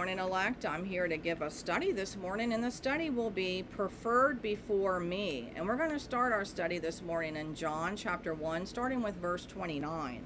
Morning elect, I'm here to give a study this morning, and the study will be preferred before me. And we're going to start our study this morning in John chapter 1, starting with verse 29.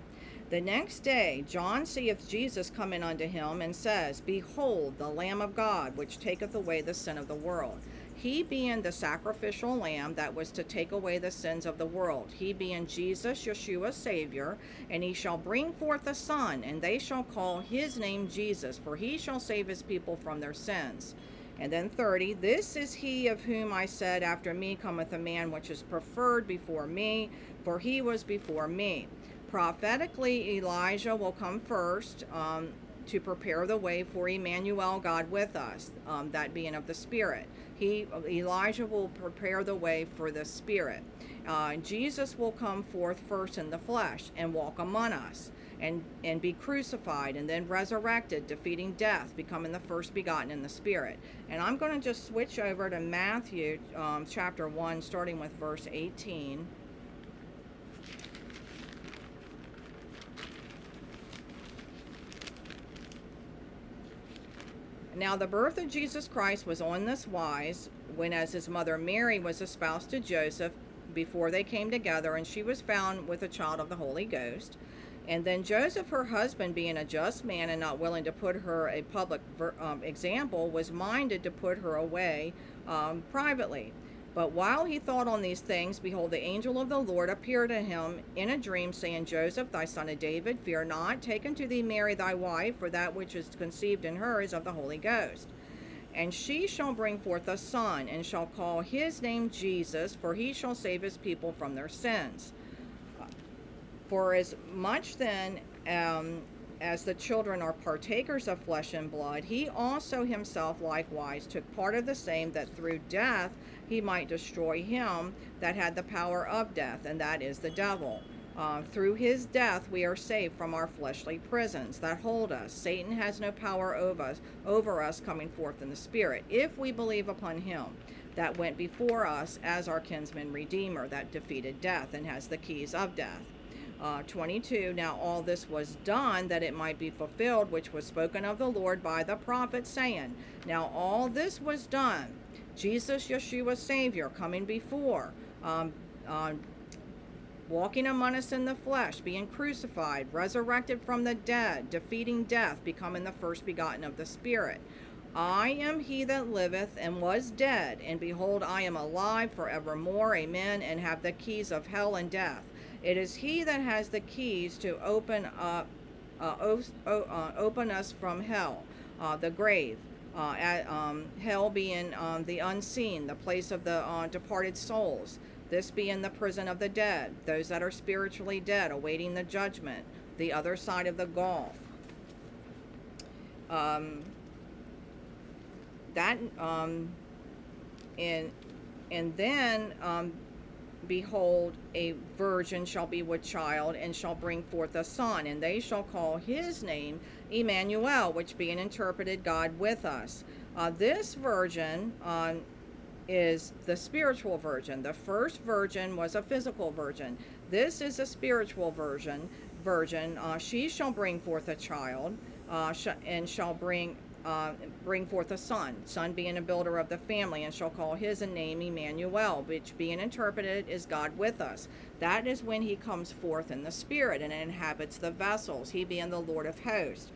The next day, John seeth Jesus coming unto him, and says, Behold, the Lamb of God, which taketh away the sin of the world. He being the sacrificial lamb that was to take away the sins of the world, he being Jesus, Yeshua, Savior, and he shall bring forth a son, and they shall call his name Jesus, for he shall save his people from their sins. And then 30, this is he of whom I said, After me cometh a man which is preferred before me, for he was before me. Prophetically, Elijah will come first. Um, to prepare the way for Emmanuel, God with us, um, that being of the Spirit. He Elijah will prepare the way for the Spirit. Uh, Jesus will come forth first in the flesh and walk among us and, and be crucified and then resurrected, defeating death, becoming the first begotten in the Spirit. And I'm going to just switch over to Matthew um, chapter 1, starting with verse 18. Now the birth of Jesus Christ was on this wise, when as his mother Mary was espoused to Joseph, before they came together, and she was found with a child of the Holy Ghost. And then Joseph, her husband, being a just man and not willing to put her a public um, example, was minded to put her away um, privately. But while he thought on these things, behold, the angel of the Lord appeared to him in a dream, saying, Joseph, thy son of David, fear not, take unto thee Mary thy wife, for that which is conceived in her is of the Holy Ghost. And she shall bring forth a son, and shall call his name Jesus, for he shall save his people from their sins. For as much then um, as the children are partakers of flesh and blood, he also himself likewise took part of the same, that through death he might destroy him that had the power of death, and that is the devil. Uh, through his death we are saved from our fleshly prisons that hold us. Satan has no power over us, over us coming forth in the spirit, if we believe upon him that went before us as our kinsman redeemer that defeated death and has the keys of death. Uh, 22 Now all this was done that it might be fulfilled, which was spoken of the Lord by the prophet, saying, Now all this was done Jesus, Yeshua, Savior, coming before, um, uh, walking among us in the flesh, being crucified, resurrected from the dead, defeating death, becoming the first begotten of the Spirit. I am he that liveth and was dead, and behold, I am alive forevermore. Amen. And have the keys of hell and death. It is he that has the keys to open up, uh, uh, open us from hell, uh, the grave uh, at, um, hell being um, the unseen, the place of the uh, departed souls, this being the prison of the dead, those that are spiritually dead, awaiting the judgment, the other side of the gulf. Um, that, um, and, and then um, Behold, a virgin shall be with child, and shall bring forth a son, and they shall call his name Emmanuel, which being interpreted, God with us. Uh, this virgin uh, is the spiritual virgin. The first virgin was a physical virgin. This is a spiritual virgin. Virgin. Uh, she shall bring forth a child, uh, sh and shall bring uh, bring forth a son, son being a builder of the family, and shall call his name Emmanuel, which being interpreted is God with us. That is when he comes forth in the spirit and inhabits the vessels, he being the Lord of hosts.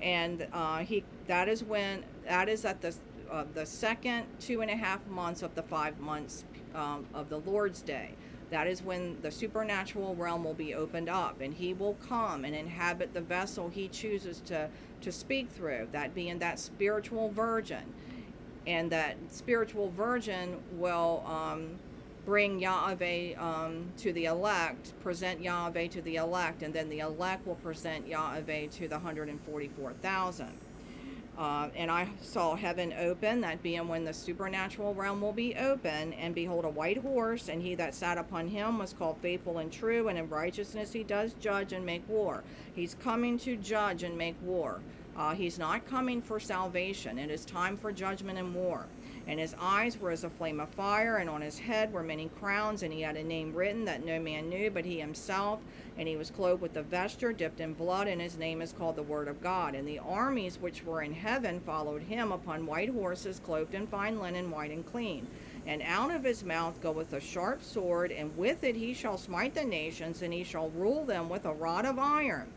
And uh, he that is when that is at the uh, the second two and a half months of the five months um, of the Lord's day. That is when the supernatural realm will be opened up and he will come and inhabit the vessel he chooses to, to speak through, that being that spiritual virgin. And that spiritual virgin will um, bring Yahweh um, to the elect, present Yahweh to the elect, and then the elect will present Yahweh to the 144,000. Uh, and I saw heaven open, that being when the supernatural realm will be open, and behold, a white horse, and he that sat upon him was called faithful and true, and in righteousness he does judge and make war. He's coming to judge and make war. Uh, he's not coming for salvation. It is time for judgment and war. And his eyes were as a flame of fire, and on his head were many crowns, and he had a name written that no man knew but he himself. And he was clothed with a vesture dipped in blood, and his name is called the Word of God. And the armies which were in heaven followed him upon white horses, clothed in fine linen, white and clean. And out of his mouth goeth a sharp sword, and with it he shall smite the nations, and he shall rule them with a rod of iron.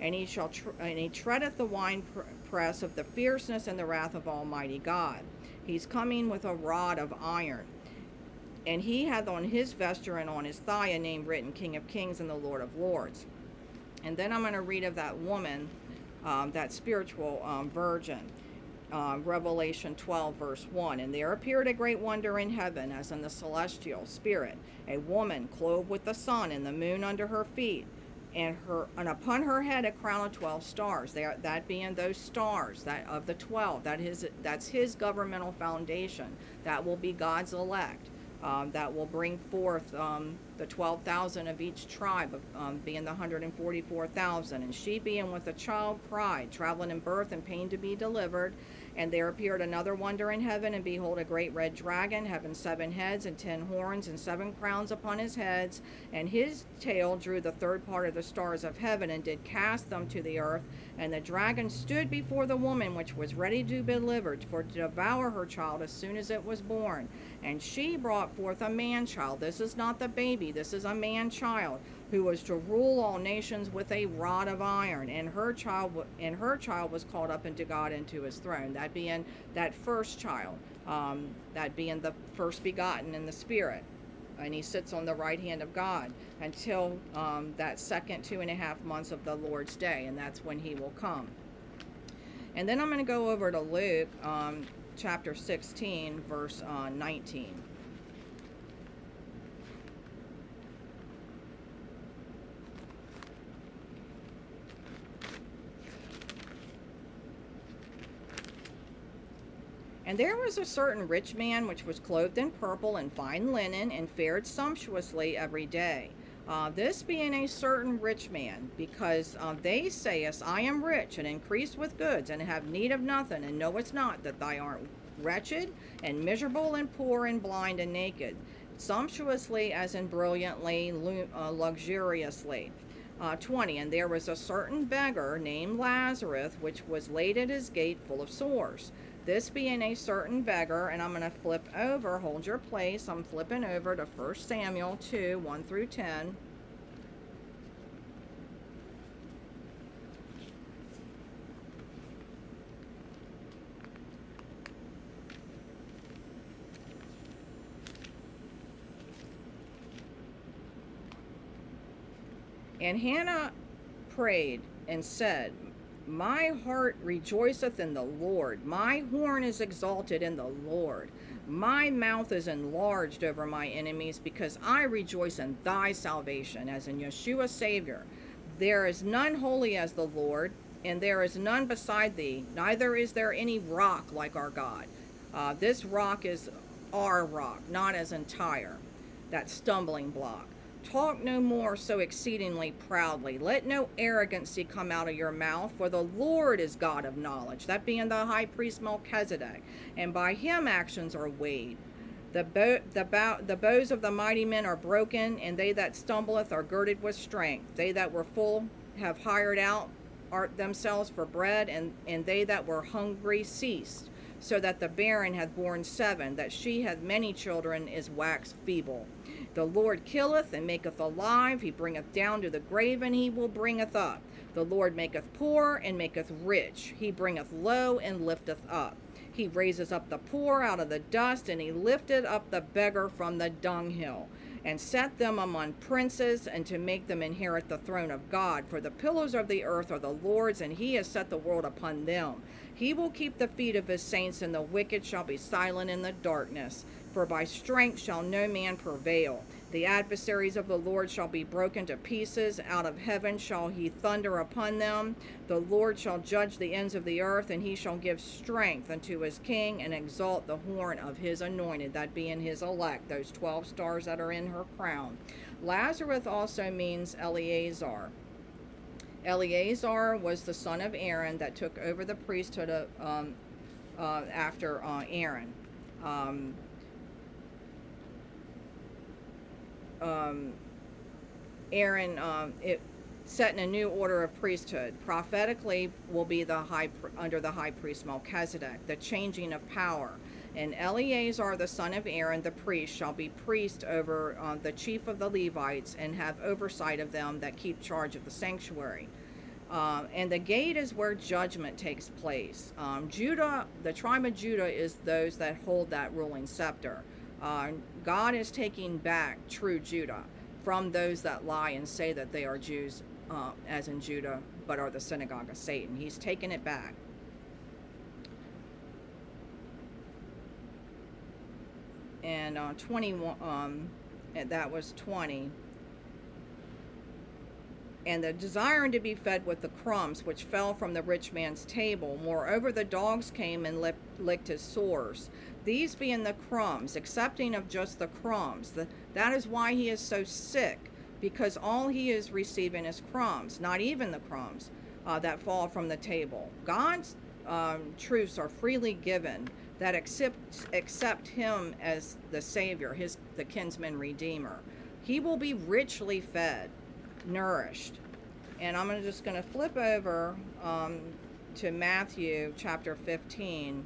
And he shall and he treadeth the wine press of the fierceness and the wrath of Almighty God. He's coming with a rod of iron. And he hath on his vesture and on his thigh a name written, King of Kings and the Lord of Lords. And then I'm going to read of that woman, um, that spiritual um, virgin. Uh, Revelation 12, verse 1. And there appeared a great wonder in heaven, as in the celestial spirit, a woman clothed with the sun and the moon under her feet, and her and upon her head a crown of 12 stars. They are, that being those stars that of the 12. That is that's his governmental foundation. That will be God's elect um, that will bring forth um, the 12,000 of each tribe, um, being the 144,000. And she, being with a child, pride, traveling in birth and pain to be delivered. And there appeared another wonder in heaven, and behold, a great red dragon, having seven heads and ten horns and seven crowns upon his heads. And his tail drew the third part of the stars of heaven, and did cast them to the earth. And the dragon stood before the woman, which was ready to be delivered, for to devour her child as soon as it was born. And she brought forth a man child. This is not the baby, this is a man child who was to rule all nations with a rod of iron. And her child and her child was called up into god into his throne that being that first child um, that being the first begotten in the spirit. And he sits on the right hand of god until um, that second two and a half months of the lord's day and that's when he will come. And then i'm going to go over to luke um, chapter 16 verse uh, 19 And there was a certain rich man which was clothed in purple and fine linen, and fared sumptuously every day. Uh, this being a certain rich man, because uh, they say us, I am rich and increased with goods, and have need of nothing, and know it's not that thou art wretched and miserable and poor and blind and naked, sumptuously as in brilliantly, uh, luxuriously. Uh, 20 and there was a certain beggar named lazarus which was laid at his gate full of sores this being a certain beggar, and I'm going to flip over, hold your place. I'm flipping over to 1 Samuel 2 1 through 10. And Hannah prayed and said, my heart rejoiceth in the Lord. My horn is exalted in the Lord. My mouth is enlarged over my enemies because I rejoice in thy salvation, as in Yeshua Savior. There is none holy as the Lord, and there is none beside thee, neither is there any rock like our God. Uh, this rock is our rock, not as in Tyre, that stumbling block. Talk no more so exceedingly proudly. Let no arrogancy come out of your mouth, for the Lord is God of knowledge, that being the high priest Melchizedek, and by him actions are weighed. The, bow, the, bow, the bows of the mighty men are broken, and they that stumbleth are girded with strength. They that were full have hired out art themselves for bread, and, and they that were hungry ceased, so that the barren hath borne seven, that she hath many children is waxed feeble. The Lord killeth and maketh alive. He bringeth down to the grave, and he will bringeth up. The Lord maketh poor and maketh rich. He bringeth low and lifteth up. He raises up the poor out of the dust, and he lifted up the beggar from the dunghill, and set them among princes, and to make them inherit the throne of God. For the pillars of the earth are the Lord's, and he has set the world upon them. He will keep the feet of his saints, and the wicked shall be silent in the darkness for by strength shall no man prevail. The adversaries of the Lord shall be broken to pieces. Out of heaven shall he thunder upon them. The Lord shall judge the ends of the earth, and he shall give strength unto his king and exalt the horn of his anointed, that being his elect, those 12 stars that are in her crown. Lazarus also means Eleazar. Eleazar was the son of Aaron that took over the priesthood of, um, uh, after uh, Aaron Um, um, Aaron, um, it setting a new order of priesthood. Prophetically, will be the high under the high priest Melchizedek, the changing of power. And Eleazar, the son of Aaron, the priest, shall be priest over uh, the chief of the Levites and have oversight of them that keep charge of the sanctuary. Uh, and the gate is where judgment takes place. Um, Judah, the tribe of Judah, is those that hold that ruling scepter. Uh, God is taking back true Judah from those that lie and say that they are Jews, uh, as in Judah, but are the synagogue of Satan. He's taken it back. And uh, 21, um, and that was 20 and the desiring to be fed with the crumbs which fell from the rich man's table. Moreover, the dogs came and licked his sores. These being the crumbs, accepting of just the crumbs. The, that is why he is so sick, because all he is receiving is crumbs, not even the crumbs uh, that fall from the table. God's um, truths are freely given that accept, accept him as the Savior, his the kinsman redeemer. He will be richly fed nourished. And I'm just going to flip over um, to Matthew chapter 15,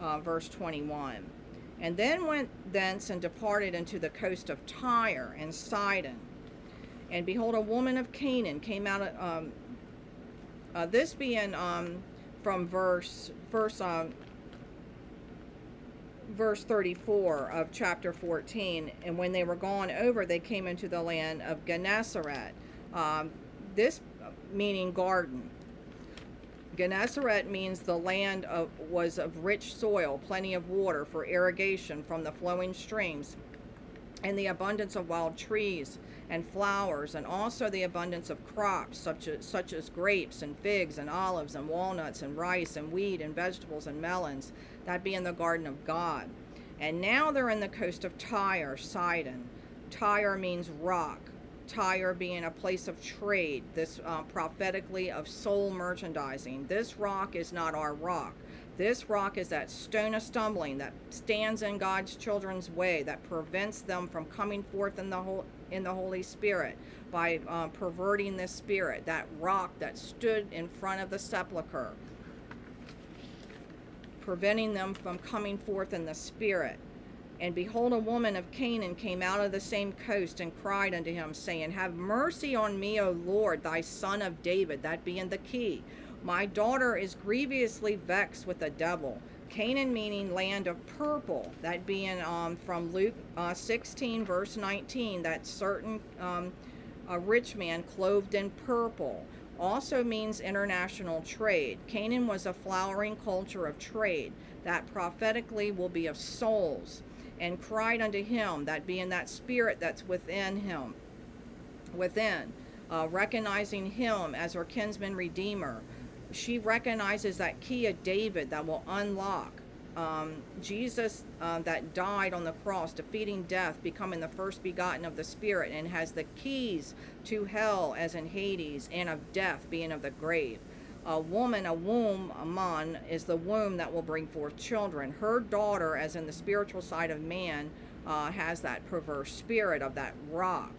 uh, verse 21. And then went thence and departed into the coast of Tyre and Sidon. And behold, a woman of Canaan came out of, um, uh, this being um, from verse, verse um, verse 34 of chapter 14. And when they were gone over, they came into the land of Gennesaret. Um, this meaning garden. Gennesaret means the land of, was of rich soil, plenty of water for irrigation from the flowing streams, and the abundance of wild trees and flowers, and also the abundance of crops such as, such as grapes and figs and olives and walnuts and rice and wheat and vegetables and melons that be in the garden of God. And now they're in the coast of Tyre, Sidon. Tyre means rock. Tyre being a place of trade, this uh, prophetically of soul merchandising. This rock is not our rock. This rock is that stone of stumbling that stands in God's children's way, that prevents them from coming forth in the whole, in the Holy Spirit by uh, perverting the Spirit. That rock that stood in front of the sepulchre preventing them from coming forth in the Spirit. And behold, a woman of Canaan came out of the same coast and cried unto him, saying, Have mercy on me, O Lord, thy son of David, that being the key. My daughter is grievously vexed with the devil. Canaan meaning land of purple, that being um, from Luke uh, 16, verse 19, that certain um, a rich man clothed in purple also means international trade. Canaan was a flowering culture of trade that prophetically will be of souls and cried unto him, that being that spirit that's within him, within, uh, recognizing him as her kinsman redeemer. She recognizes that key of David that will unlock um, Jesus uh, that died on the cross, defeating death, becoming the first begotten of the Spirit, and has the keys to hell, as in Hades, and of death, being of the grave. A woman, a womb, a man, is the womb that will bring forth children. Her daughter, as in the spiritual side of man, uh, has that perverse spirit of that rock.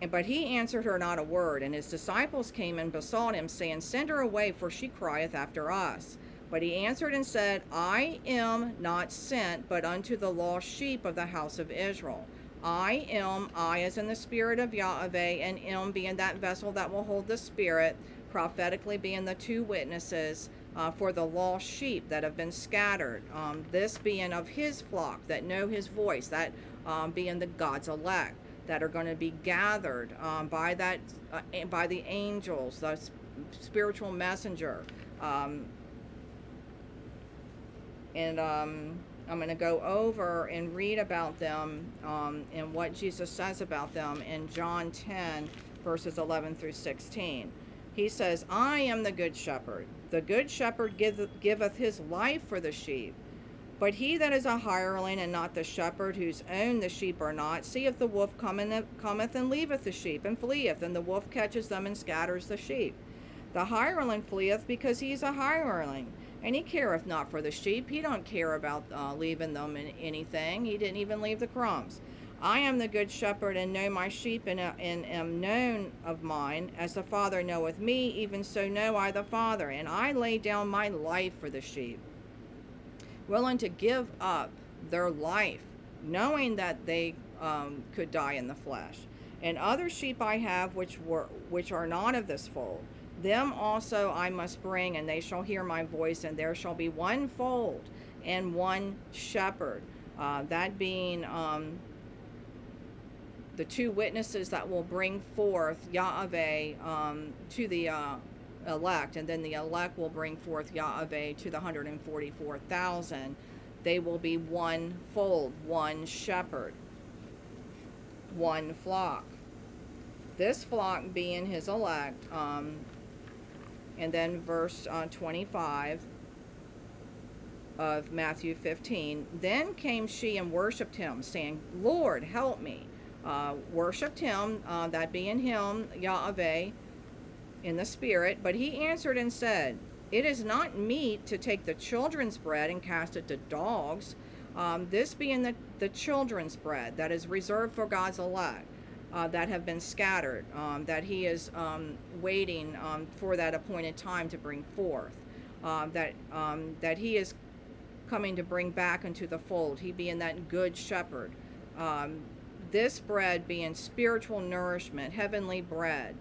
And but he answered her not a word, and his disciples came and besought him, saying, Send her away, for she crieth after us. But he answered and said, I am not sent, but unto the lost sheep of the house of Israel. I am, I as in the spirit of Yahweh, and am being that vessel that will hold the spirit, prophetically being the two witnesses uh, for the lost sheep that have been scattered. Um, this being of his flock that know his voice, that um, being the God's elect that are going to be gathered um, by that uh, by the angels, the spiritual messenger. Um, and um, I'm going to go over and read about them um, and what Jesus says about them in John 10, verses 11 through 16. He says, I am the good shepherd. The good shepherd giveth, giveth his life for the sheep. But he that is a hireling and not the shepherd, whose own the sheep are not, seeth the wolf cometh and leaveth the sheep, and fleeth, and the wolf catches them and scatters the sheep. The hireling fleeth because he is a hireling, and he careth not for the sheep. He don't care about uh, leaving them in anything. He didn't even leave the crumbs. I am the good shepherd, and know my sheep, and, uh, and am known of mine. As the Father knoweth me, even so know I the Father, and I lay down my life for the sheep. Willing to give up their life, knowing that they um, could die in the flesh. And other sheep I have which were which are not of this fold. Them also I must bring, and they shall hear my voice, and there shall be one fold and one shepherd. Uh, that being um, the two witnesses that will bring forth Yahweh um, to the uh, elect, and then the elect will bring forth Yahweh to the 144,000. They will be one fold, one shepherd, one flock. This flock being his elect, um, and then verse uh, 25 of Matthew 15. Then came she and worshipped him, saying, Lord, help me. Uh, worshipped him, uh, that being him, Yahweh, in the spirit. But he answered and said, It is not meet to take the children's bread and cast it to dogs. Um, this being the, the children's bread that is reserved for God's elect uh, that have been scattered, um, that he is um, waiting um, for that appointed time to bring forth, uh, that, um, that he is coming to bring back into the fold, he being that good shepherd. This bread being spiritual nourishment, heavenly bread.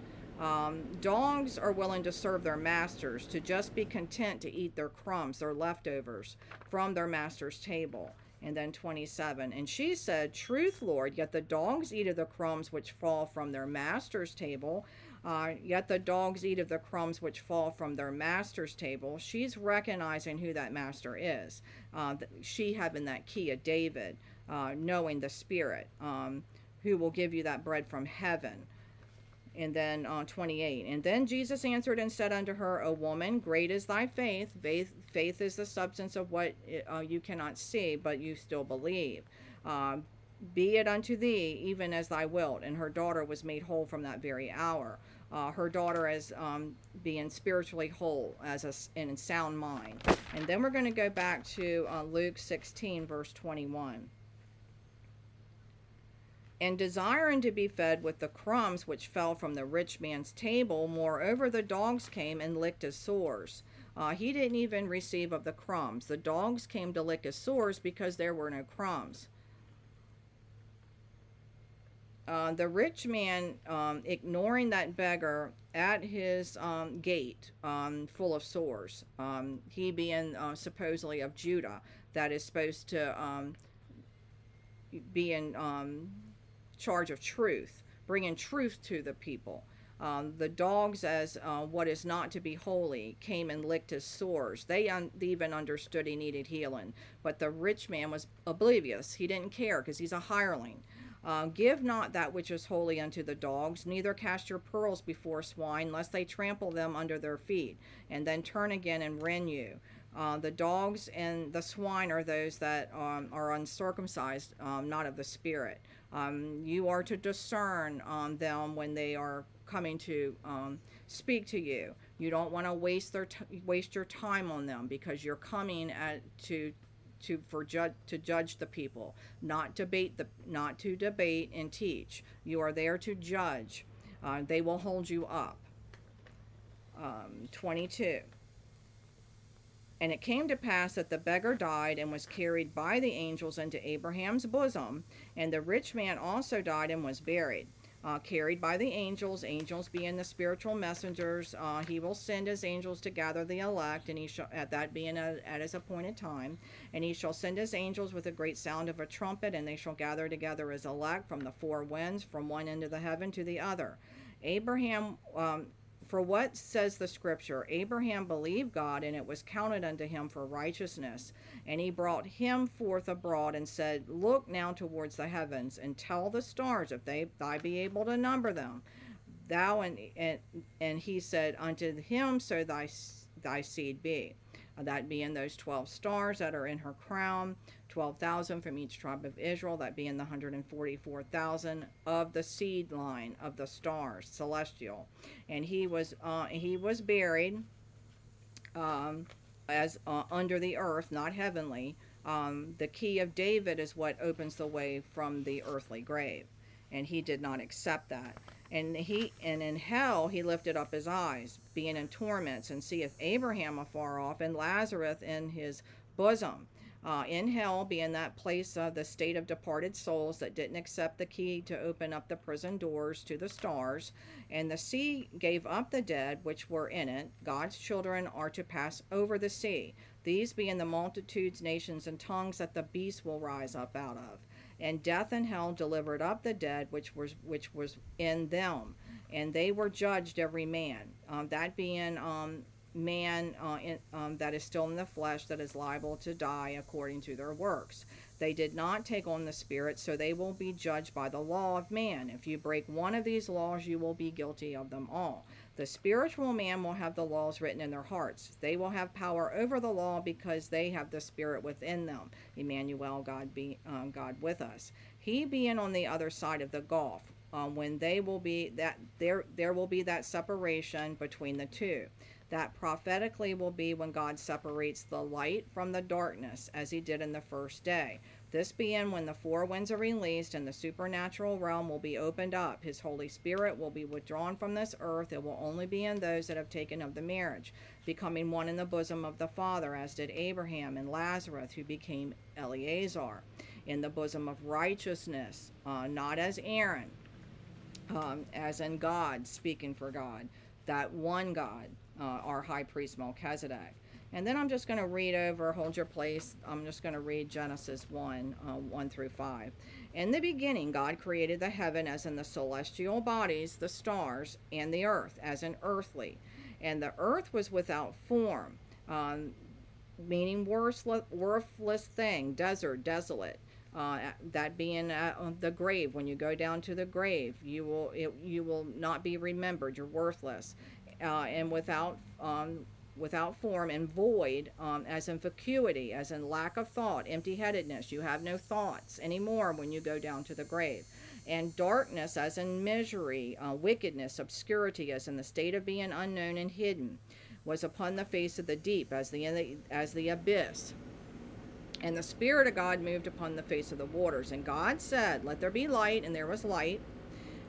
Dogs are willing to serve their masters, to just be content to eat their crumbs, their leftovers from their master's table. And then 27. And she said, Truth, Lord, yet the dogs eat of the crumbs which fall from their master's table. Uh, yet the dogs eat of the crumbs which fall from their master's table. She's recognizing who that master is. Uh, she having that key of David, uh, knowing the Spirit, um, who will give you that bread from heaven and then uh, 28 and then jesus answered and said unto her o woman great is thy faith. Faith, faith is the substance of what uh, you cannot see but you still believe. Um, be it unto thee even as thy wilt and her daughter was made whole from that very hour. Uh, her daughter as um, being spiritually whole as a in sound mind. And then we're going to go back to uh, luke 16 verse 21 and desiring to be fed with the crumbs which fell from the rich man's table. Moreover, the dogs came and licked his sores. Uh, he didn't even receive of the crumbs. The dogs came to lick his sores because there were no crumbs. Uh, the rich man, um, ignoring that beggar at his um, gate, um, full of sores, um, he being uh, supposedly of Judah, that is supposed to um, be in um, charge of truth, bringing truth to the people. Um, the dogs, as uh, what is not to be holy, came and licked his sores. They un- even understood he needed healing. But the rich man was oblivious. He didn't care because he's a hireling. Uh, Give not that which is holy unto the dogs, neither cast your pearls before swine, lest they trample them under their feet, and then turn again and rend you. Uh, the dogs and the swine are those that um, are uncircumcised, um, not of the spirit. Um, you are to discern on them when they are coming to um, speak to you. You don't want to waste their waste your time on them because you're coming at to to for judge to judge the people, not debate the not to debate and teach. You are there to judge. Uh, they will hold you up. Um, 22. And it came to pass that the beggar died and was carried by the angels into Abraham's bosom, and the rich man also died and was buried. Uh, carried by the angels, angels being the spiritual messengers, uh, he will send his angels to gather the elect, and he shall at that being a, at his appointed time, and he shall send his angels with a great sound of a trumpet, and they shall gather together his elect from the four winds, from one end of the heaven to the other. Abraham um, for what says the scripture? Abraham believed God, and it was counted unto him for righteousness. And he brought him forth abroad and said, Look now towards the heavens, and tell the stars, if they thy be able to number them. Thou and and, and he said, Unto him so thy thy seed be. that being those 12 stars that are in her crown, 12,000 from each tribe of Israel, that being the 144,000 of the seed line of the stars, celestial. And he was uh, he was buried um, as uh, under the earth, not heavenly. Um, the key of David is what opens the way from the earthly grave, and he did not accept that. And he and in hell he lifted up his eyes, being in torments, and seeth Abraham afar off, and Lazarus in his bosom. Uh, in hell, being that place of the state of departed souls that didn't accept the key to open up the prison doors to the stars. And the sea gave up the dead which were in it. God's children are to pass over the sea. These being the multitudes, nations, and tongues that the beast will rise up out of and death and hell delivered up the dead which was which was in them and they were judged every man um, that being um, man uh, in, um, that is still in the flesh that is liable to die according to their works they did not take on the spirit so they will be judged by the law of man if you break one of these laws you will be guilty of them all the spiritual man will have the laws written in their hearts. They will have power over the law because they have the Spirit within them. Emmanuel, God be um, God with us. He being on the other side of the gulf, um, when they will be that there there will be that separation between the two. That prophetically will be when God separates the light from the darkness, as He did in the first day. This being when the four winds are released and the supernatural realm will be opened up. His Holy Spirit will be withdrawn from this earth. It will only be in those that have taken of the marriage, becoming one in the bosom of the Father, as did Abraham and Lazarus, who became Eleazar, in the bosom of righteousness, uh, not as Aaron, um, as in God, speaking for God, that one God, uh, our high priest Melchizedek. And then I'm just going to read over, hold your place. I'm just going to read Genesis 1, uh, 1 through 5. In the beginning, God created the heaven as in the celestial bodies, the stars, and the earth as in earthly. And the earth was without form, um, meaning worthless, worthless thing, desert, desolate. Uh, that being uh, the grave, when you go down to the grave, you will it, you will not be remembered. You're worthless, uh, and without um, without form, and void, um, as in vacuity, as in lack of thought, empty headedness. You have no thoughts anymore when you go down to the grave. And darkness, as in misery, uh, wickedness, obscurity, as in the state of being unknown and hidden, was upon the face of the deep, as the, as the abyss. And the Spirit of God moved upon the face of the waters. And God said, Let there be light, and there was light.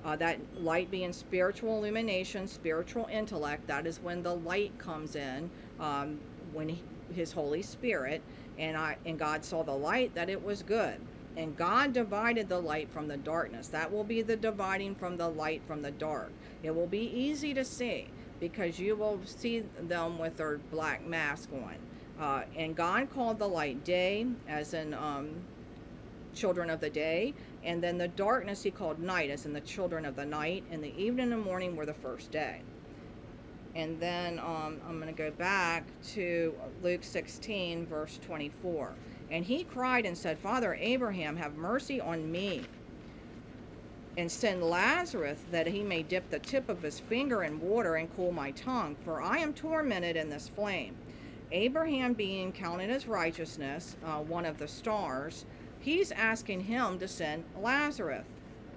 Uh, that light being spiritual illumination, spiritual intellect, that is when the light comes in, um, when he, his Holy Spirit, and I and God saw the light that it was good. And God divided the light from the darkness. That will be the dividing from the light from the dark. It will be easy to see because you will see them with their black mask on. Uh, and God called the light day, as in um, children of the day, and then the darkness he called night, as in the children of the night, and the evening and the morning were the first day. And then um, I'm going to go back to Luke 16, verse 24. And he cried and said, Father Abraham, have mercy on me, and send Lazarus that he may dip the tip of his finger in water and cool my tongue, for I am tormented in this flame. Abraham, being counted as righteousness, uh, one of the stars, he's asking him to send Lazarus.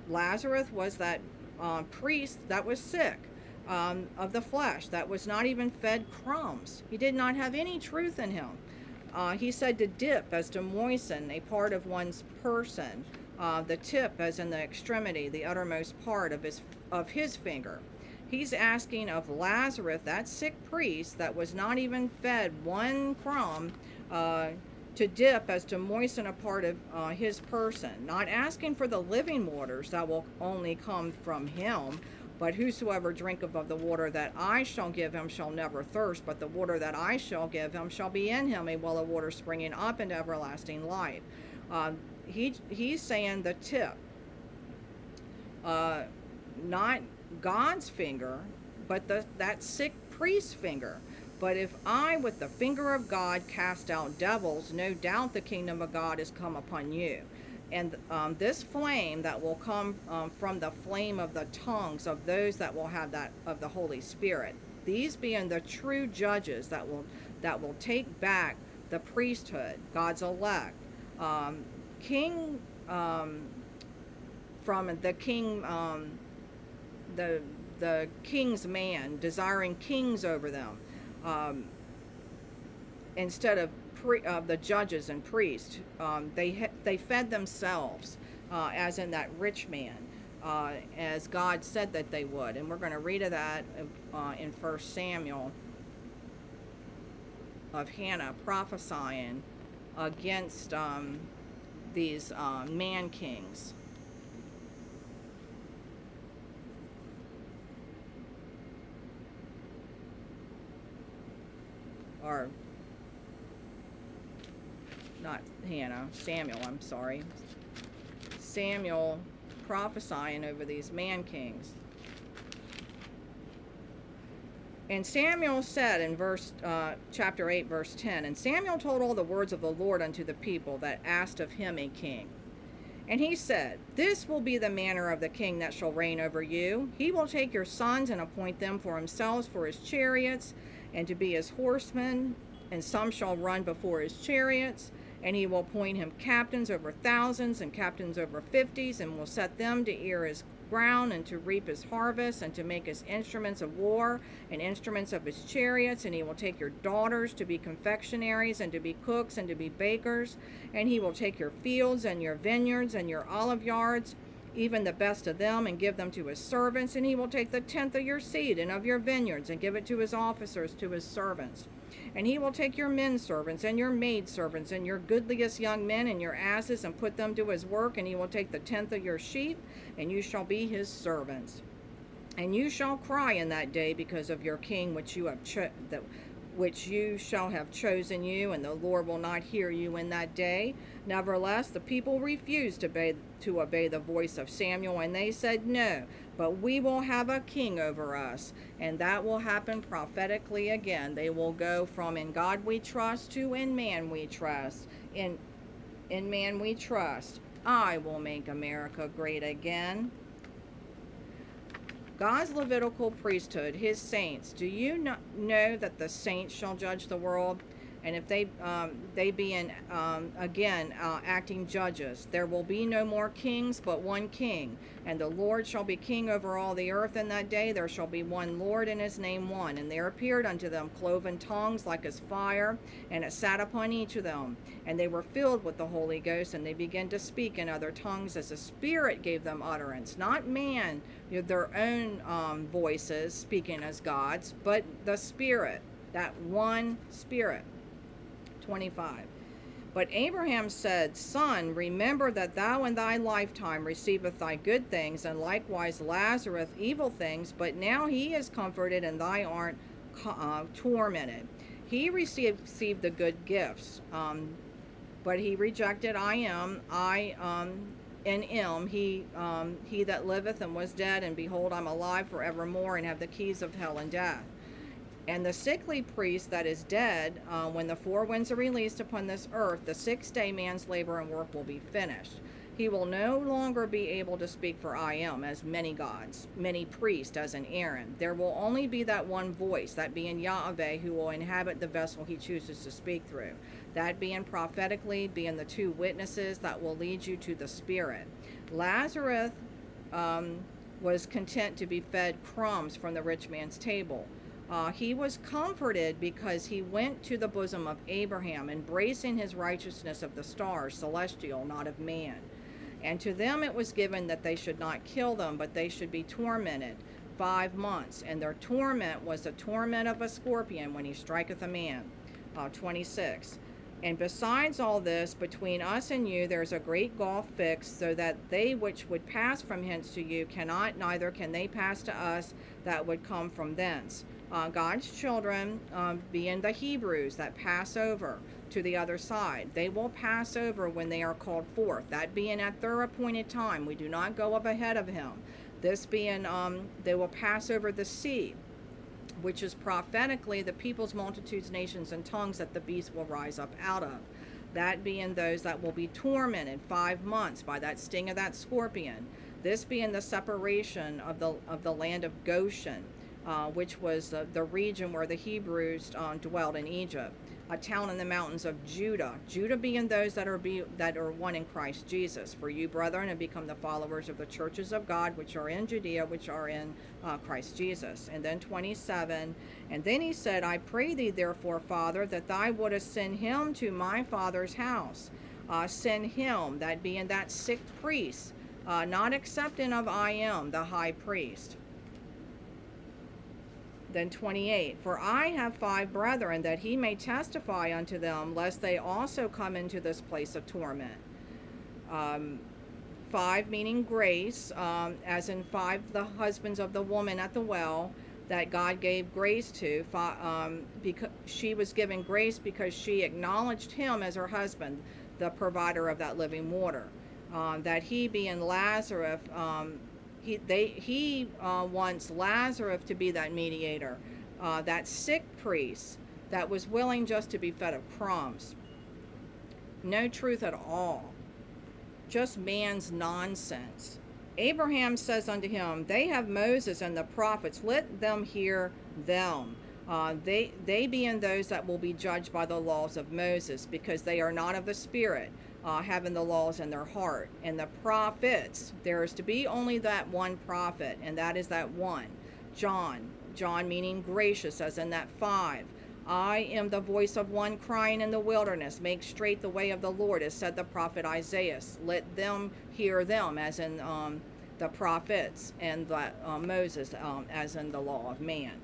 Lazarus was that uh, priest that was sick um, of the flesh, that was not even fed crumbs. He did not have any truth in him. Uh, he said to dip as to moisten a part of one's person, uh, the tip as in the extremity, the uttermost part of his of his finger. He's asking of Lazarus, that sick priest that was not even fed one crumb, uh, to dip as to moisten a part of uh, his person, not asking for the living waters that will only come from him, but whosoever drinketh of the water that I shall give him shall never thirst, but the water that I shall give him shall be in him a well of water springing up into everlasting life. Uh, he, he's saying the tip, uh, not God's finger, but the, that sick priest's finger. But if I, with the finger of God, cast out devils, no doubt the kingdom of God is come upon you. And um, this flame that will come um, from the flame of the tongues of those that will have that of the Holy Spirit, These being the true judges that will that will take back the priesthood, God's elect. Um, king um, from the king um, the the king's man, desiring kings over them, um, instead of pre- uh, the judges and priests. Um, they they fed themselves, uh, as in that rich man, uh, as God said that they would, and we're going to read of that uh, in First Samuel of Hannah prophesying against um, these uh, man kings. Or not Hannah, Samuel, I'm sorry. Samuel prophesying over these man kings. And Samuel said in verse uh, chapter 8, verse 10, And Samuel told all the words of the Lord unto the people that asked of him a king. And he said, This will be the manner of the king that shall reign over you. He will take your sons and appoint them for himself for his chariots, and to be his horsemen, and some shall run before his chariots. And he will appoint him captains over thousands and captains over fifties, and will set them to ear his ground and to reap his harvest and to make his instruments of war and instruments of his chariots. And he will take your daughters to be confectionaries and to be cooks and to be bakers. And he will take your fields and your vineyards and your olive yards even the best of them, and give them to his servants, and he will take the tenth of your seed and of your vineyards, and give it to his officers, to his servants. And he will take your men servants, and your maid servants, and your goodliest young men, and your asses, and put them to his work, and he will take the tenth of your sheep, and you shall be his servants. And you shall cry in that day because of your king which you have cho- that which you shall have chosen you, and the Lord will not hear you in that day. Nevertheless, the people refused to obey, to obey the voice of Samuel, and they said, No, but we will have a king over us. And that will happen prophetically again. They will go from in God we trust to in man we trust. In, in man we trust. I will make America great again. God's Levitical priesthood, his saints. Do you not know that the saints shall judge the world? And if they um, they be in um, again uh, acting judges, there will be no more kings, but one king, and the Lord shall be king over all the earth. In that day there shall be one Lord, and his name one. And there appeared unto them cloven tongues like as fire, and it sat upon each of them. And they were filled with the Holy Ghost, and they began to speak in other tongues as the Spirit gave them utterance, not man, their own um, voices speaking as gods, but the Spirit, that one Spirit. 25. But Abraham said, Son, remember that thou in thy lifetime receiveth thy good things, and likewise Lazarus evil things, but now he is comforted, and thou art uh, tormented. He received, received the good gifts, um, but he rejected I am, I um, in him, he, um, he that liveth and was dead, and behold, I'm alive forevermore, and have the keys of hell and death. And the sickly priest that is dead, uh, when the four winds are released upon this earth, the sixth day man's labor and work will be finished. He will no longer be able to speak for I am, as many gods, many priests, as in Aaron. There will only be that one voice, that being Yahweh, who will inhabit the vessel he chooses to speak through. That being prophetically, being the two witnesses that will lead you to the Spirit. Lazarus um, was content to be fed crumbs from the rich man's table. Uh, he was comforted because he went to the bosom of Abraham, embracing his righteousness of the stars, celestial, not of man. And to them it was given that they should not kill them, but they should be tormented five months. And their torment was the torment of a scorpion when he striketh a man. Uh, 26. And besides all this, between us and you there is a great gulf fixed, so that they which would pass from hence to you cannot, neither can they pass to us that would come from thence uh, God's children, um, being the Hebrews that pass over to the other side, they will pass over when they are called forth. That being at their appointed time, we do not go up ahead of him. This being, um, they will pass over the sea, which is prophetically the peoples, multitudes, nations, and tongues that the beast will rise up out of. That being those that will be tormented five months by that sting of that scorpion. This being the separation of the of the land of Goshen uh, which was the, the region where the Hebrews uh, dwelled in Egypt a town in the mountains of Judah. Judah being those that are be, that are one in Christ Jesus. For you, brethren, have become the followers of the churches of God, which are in Judea, which are in uh, Christ Jesus. And then 27. And then he said, I pray thee, therefore, Father, that thou wouldest send him to my father's house. Uh, send him, that being that sick priest, uh, not accepting of I am the high priest then 28 For I have five brethren, that he may testify unto them, lest they also come into this place of torment. Um, five meaning grace, um, as in five the husbands of the woman at the well that God gave grace to. Um, because she was given grace because she acknowledged him as her husband, the provider of that living water. Um, that he being Lazarus, um, he they he uh, wants Lazarus to be that mediator, uh, that sick priest that was willing just to be fed of crumbs. No truth at all, just man's nonsense. Abraham says unto him, They have Moses and the prophets, let them hear them. Uh, they, they being those that will be judged by the laws of Moses, because they are not of the Spirit, uh, having the laws in their heart. And the prophets, there is to be only that one prophet, and that is that one, John. John meaning gracious, as in that five. I am the voice of one crying in the wilderness, make straight the way of the Lord, as said the prophet Isaiah. Let them hear them, as in um, the prophets, and the, uh, Moses, um, as in the law of man.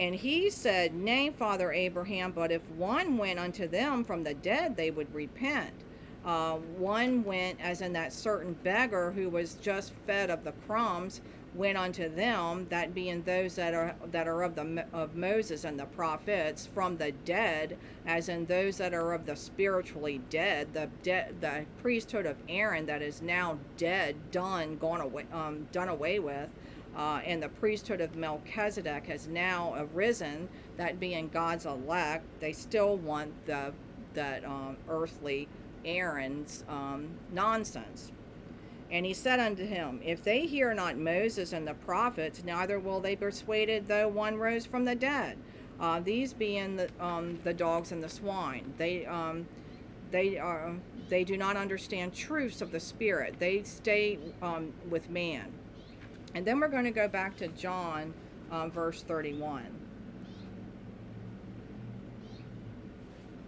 And he said, Nay, Father Abraham, but if one went unto them from the dead, they would repent. Uh, one went, as in that certain beggar who was just fed of the crumbs, went unto them, that being those that are that are of the of Moses and the prophets, from the dead, as in those that are of the spiritually dead, the dead, the priesthood of Aaron that is now dead, done, gone away, um, done away with uh, and the priesthood of Melchizedek has now arisen, that being God's elect, they still want the that um, earthly Aaron's um, nonsense. And he said unto him, If they hear not Moses and the prophets, neither will they be persuaded though one rose from the dead. Uh, these being the, um, the dogs and the swine. They, um, they, are, they do not understand truths of the Spirit. They stay um, with man. And then we're going to go back to John, um, verse 31.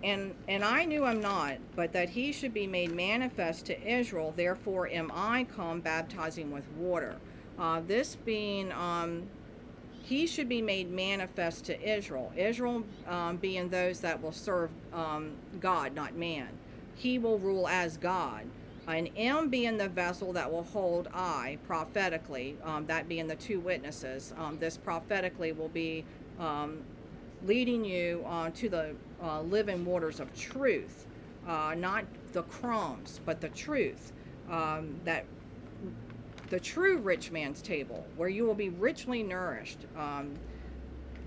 And, and I knew him not, but that he should be made manifest to Israel. Therefore am I come baptizing with water. Uh, this being, um, he should be made manifest to Israel. Israel um, being those that will serve um, God, not man. He will rule as God and M being the vessel that will hold I prophetically, um, that being the two witnesses. Um, this prophetically will be um, leading you uh, to the uh, living waters of truth, uh, not the crumbs, but the truth. Um, that the true rich man's table, where you will be richly nourished um,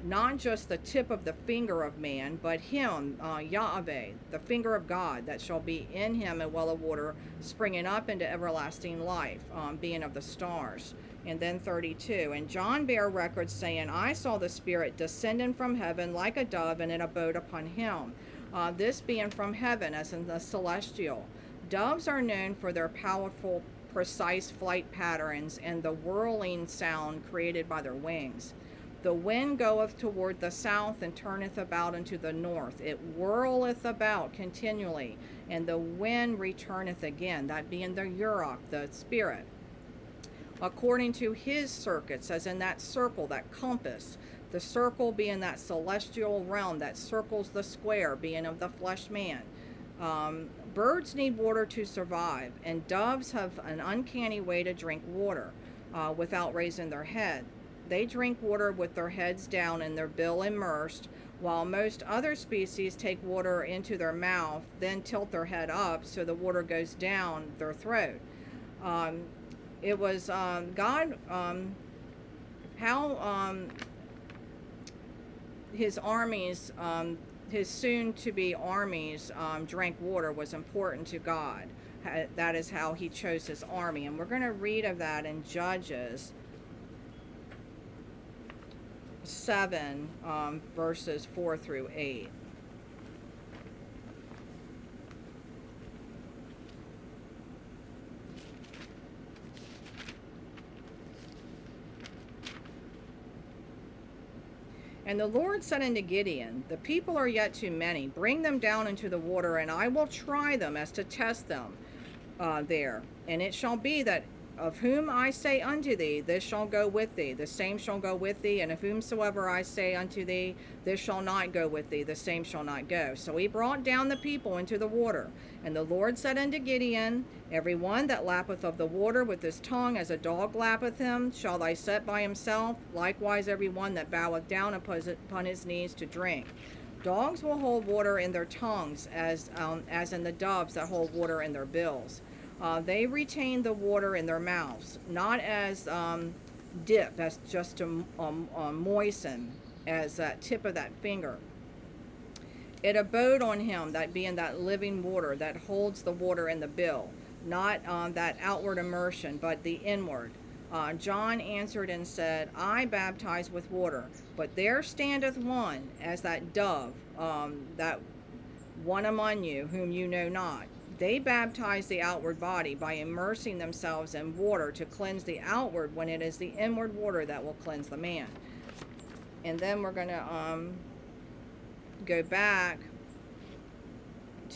not just the tip of the finger of man, but him, uh, Yahweh, the finger of God, that shall be in him a well of water springing up into everlasting life, um, being of the stars. And then 32. And John bare record, saying, I saw the Spirit descending from heaven like a dove, and it abode upon him. Uh, this being from heaven, as in the celestial. Doves are known for their powerful, precise flight patterns and the whirling sound created by their wings. The wind goeth toward the south and turneth about unto the north. It whirleth about continually, and the wind returneth again, that being the Ruach, the Spirit, according to his circuits, as in that circle, that compass. The circle being that celestial realm that circles the square, being of the flesh man. Um, birds need water to survive, and doves have an uncanny way to drink water uh, without raising their head. They drink water with their heads down and their bill immersed, while most other species take water into their mouth, then tilt their head up so the water goes down their throat. Um, it was um, God, um, how um, his armies, um, his soon to be armies, um, drank water was important to God. That is how he chose his army. And we're going to read of that in Judges 7, um, verses 4 through 8. And the Lord said unto Gideon, The people are yet too many. Bring them down into the water, and I will try them as to test them uh, there. And it shall be that of whom I say unto thee, this shall go with thee, the same shall go with thee, and of whomsoever I say unto thee, this shall not go with thee, the same shall not go. So he brought down the people into the water. And the Lord said unto Gideon, Every one that lappeth of the water with his tongue, as a dog lappeth him, shall thy set by himself, likewise every one that boweth down upon his knees to drink. Dogs will hold water in their tongues, as, um, as in the doves that hold water in their bills. Uh, they retain the water in their mouths, not as um, dip, as just to um, uh, moisten, as that tip of that finger. It abode on him, that being that living water that holds the water in the bill, not um, that outward immersion, but the inward. Uh, John answered and said, I baptize with water, but there standeth one as that dove, um, that one among you whom you know not they baptize the outward body by immersing themselves in water to cleanse the outward when it is the inward water that will cleanse the man. And then we're going to um, go back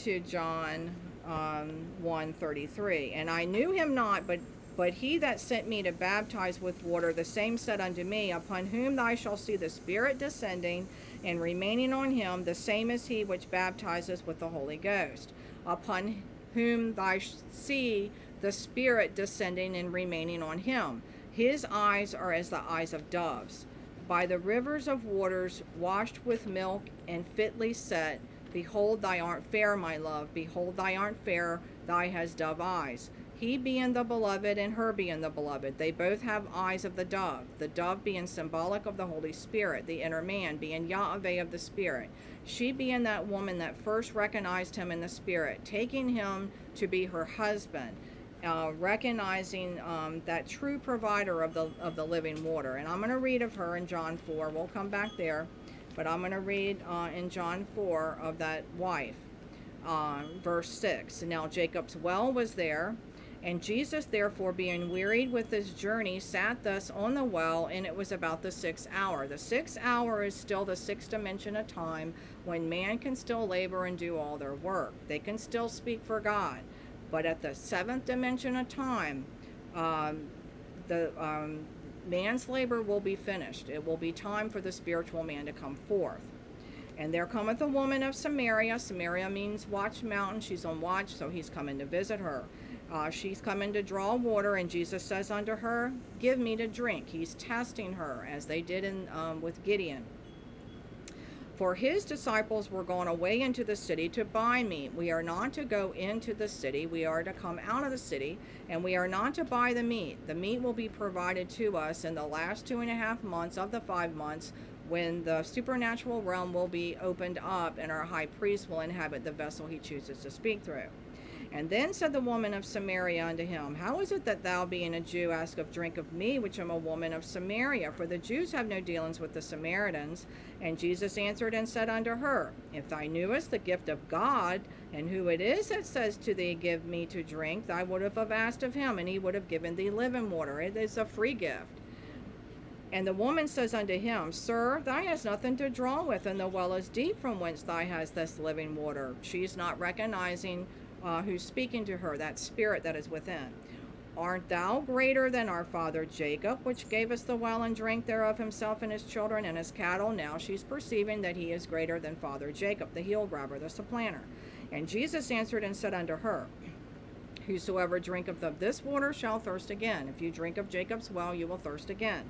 to John um, 1.33. And I knew him not, but but he that sent me to baptize with water, the same said unto me, Upon whom thou shalt see the Spirit descending and remaining on him, the same is he which baptizes with the Holy Ghost. Upon whom thou see the Spirit descending and remaining on him. His eyes are as the eyes of doves. By the rivers of waters washed with milk and fitly set, behold, thy art fair, my love. Behold, thy art fair, thy has dove eyes. He being the beloved and her being the beloved, they both have eyes of the dove, the dove being symbolic of the Holy Spirit, the inner man being Yahweh of the Spirit. She being that woman that first recognized him in the Spirit, taking him to be her husband. Uh, recognizing um, that true provider of the of the living water. And I'm going to read of her in John 4. We'll come back there, but I'm going to read uh, in John 4 of that wife, uh, verse 6. Now Jacob's well was there, and Jesus, therefore, being wearied with his journey, sat thus on the well, and it was about the sixth hour. The sixth hour is still the sixth dimension of time when man can still labor and do all their work. They can still speak for God. But at the seventh dimension of time, um, the um, man's labor will be finished. It will be time for the spiritual man to come forth. And there cometh a woman of Samaria. Samaria means watch mountain. She's on watch, so he's coming to visit her. Uh, she's coming to draw water, and Jesus says unto her, Give me to drink. He's testing her, as they did in, um, with Gideon. For his disciples were gone away into the city to buy meat. We are not to go into the city. We are to come out of the city, and we are not to buy the meat. The meat will be provided to us in the last two and a half months of the five months when the supernatural realm will be opened up and our high priest will inhabit the vessel he chooses to speak through. And then said the woman of Samaria unto him, How is it that thou, being a Jew, ask of drink of me, which am a woman of Samaria? For the Jews have no dealings with the Samaritans. And Jesus answered and said unto her, If thou knewest the gift of God, and who it is that says to thee, Give me to drink, thou would have asked of him, and he would have given thee living water. It is a free gift. And the woman says unto him, Sir, thou hast nothing to draw with, and the well is deep from whence thou hast this living water. She's not recognizing uh, who's speaking to her, that spirit that is within. Art thou greater than our father Jacob, which gave us the well and drank thereof himself and his children and his cattle? Now she's perceiving that he is greater than father Jacob, the heel grabber, the supplanter. And Jesus answered and said unto her, Whosoever drinketh of this water shall thirst again. If you drink of Jacob's well, you will thirst again.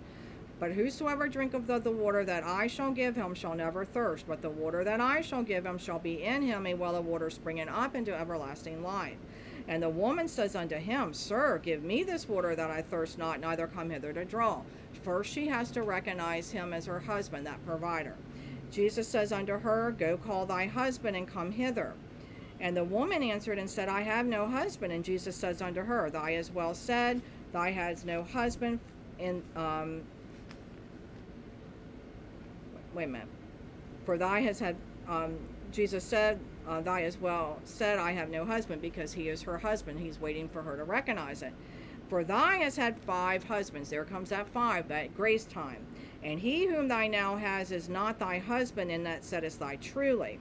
But whosoever drinketh of the water that I shall give him shall never thirst, but the water that I shall give him shall be in him a well of water springing up into everlasting life. And the woman says unto him, Sir, give me this water that I thirst not, neither come hither to draw. First she has to recognize him as her husband, that provider. Jesus says unto her, Go call thy husband and come hither. And the woman answered and said, I have no husband. And Jesus says unto her, Thy as well said, 'Thy has no husband. And um, wait a minute. For thy has had, um, Jesus said, uh, thy as well said, I have no husband, because he is her husband. He's waiting for her to recognize it. For thy has had five husbands. There comes that five, that grace time. And he whom thy now has is not thy husband, in that saidest thy truly.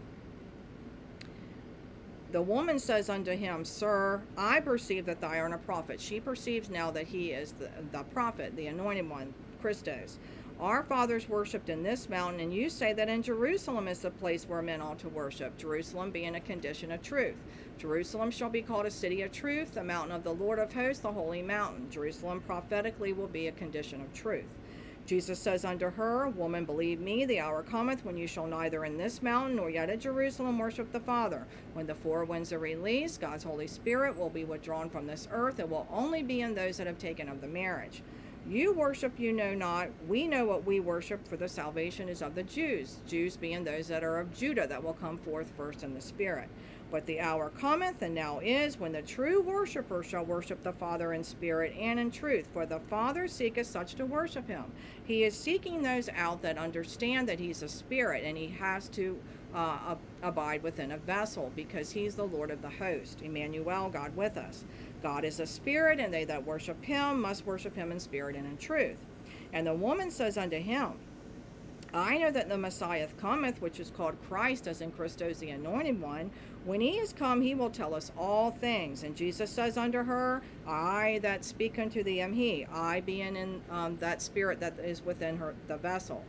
The woman says unto him, Sir, I perceive that thou art a prophet. She perceives now that he is the, the prophet, the anointed one, Christos. Our fathers worshipped in this mountain, and you say that in Jerusalem is the place where men ought to worship, Jerusalem being a condition of truth. Jerusalem shall be called a city of truth, the mountain of the Lord of hosts, the holy mountain. Jerusalem prophetically will be a condition of truth. Jesus says unto her, Woman, believe me, the hour cometh when you shall neither in this mountain nor yet at Jerusalem worship the Father. When the four winds are released, God's Holy Spirit will be withdrawn from this earth. It will only be in those that have taken of the marriage. You worship you know not. We know what we worship, for the salvation is of the Jews. Jews being those that are of Judah, that will come forth first in the Spirit. But the hour cometh, and now is, when the true worshipper shall worship the Father in spirit and in truth. For the Father seeketh such to worship him. He is seeking those out that understand that he's a spirit, and he has to uh, abide within a vessel, because he's the Lord of the host. Emmanuel, God with us. God is a spirit, and they that worship him must worship him in spirit and in truth. And the woman says unto him, I know that the Messiah cometh, which is called Christ, as in Christos the anointed one. When he is come, he will tell us all things. And Jesus says unto her, I that speak unto thee am he, I being in um, that spirit that is within her the vessel.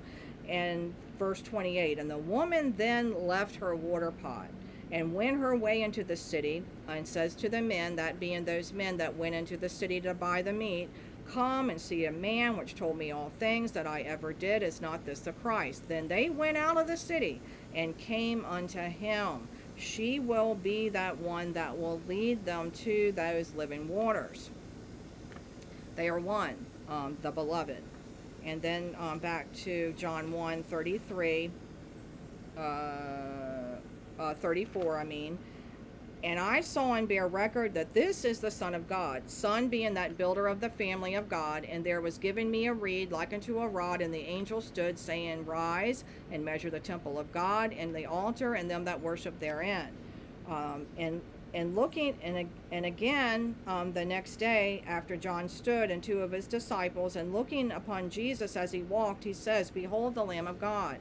And verse 28, and the woman then left her water pot and went her way into the city, and says to the men, that being those men that went into the city to buy the meat, Come and see a man which told me all things that I ever did. Is not this the Christ? Then they went out of the city and came unto him. She will be that one that will lead them to those living waters. They are one, um, the beloved. And then um, back to John 1 33, uh, uh, 34, I mean. And I saw and bear record that this is the Son of God, Son being that builder of the family of God. And there was given me a reed like unto a rod, and the angel stood, saying, Rise and measure the temple of God, and the altar, and them that worship therein. Um, and and looking and and again um, the next day after John stood and two of his disciples and looking upon Jesus as he walked, he says, "Behold the Lamb of God."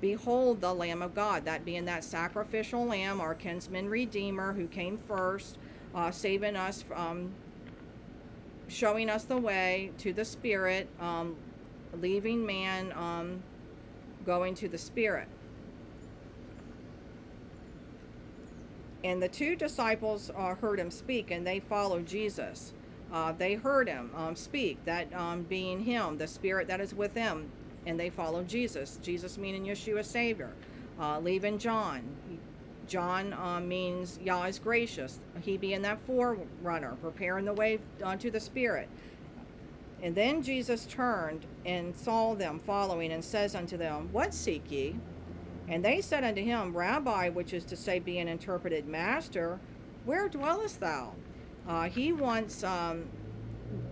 Behold the Lamb of God, that being that sacrificial lamb, our kinsman redeemer who came first, uh, saving us from, showing us the way to the Spirit, um, leaving man, um, going to the Spirit. And the two disciples uh, heard him speak, and they followed Jesus. Uh, they heard him um, speak, that um, being him, the Spirit that is with him, and they followed Jesus. Jesus meaning Yeshua Savior. Uh, leaving John. John uh, means Yah is gracious. He being that forerunner, preparing the way unto the Spirit. And then Jesus turned and saw them following and says unto them, What seek ye? And they said unto him, Rabbi, which is to say, being interpreted, Master, where dwellest thou? Uh, he wants um,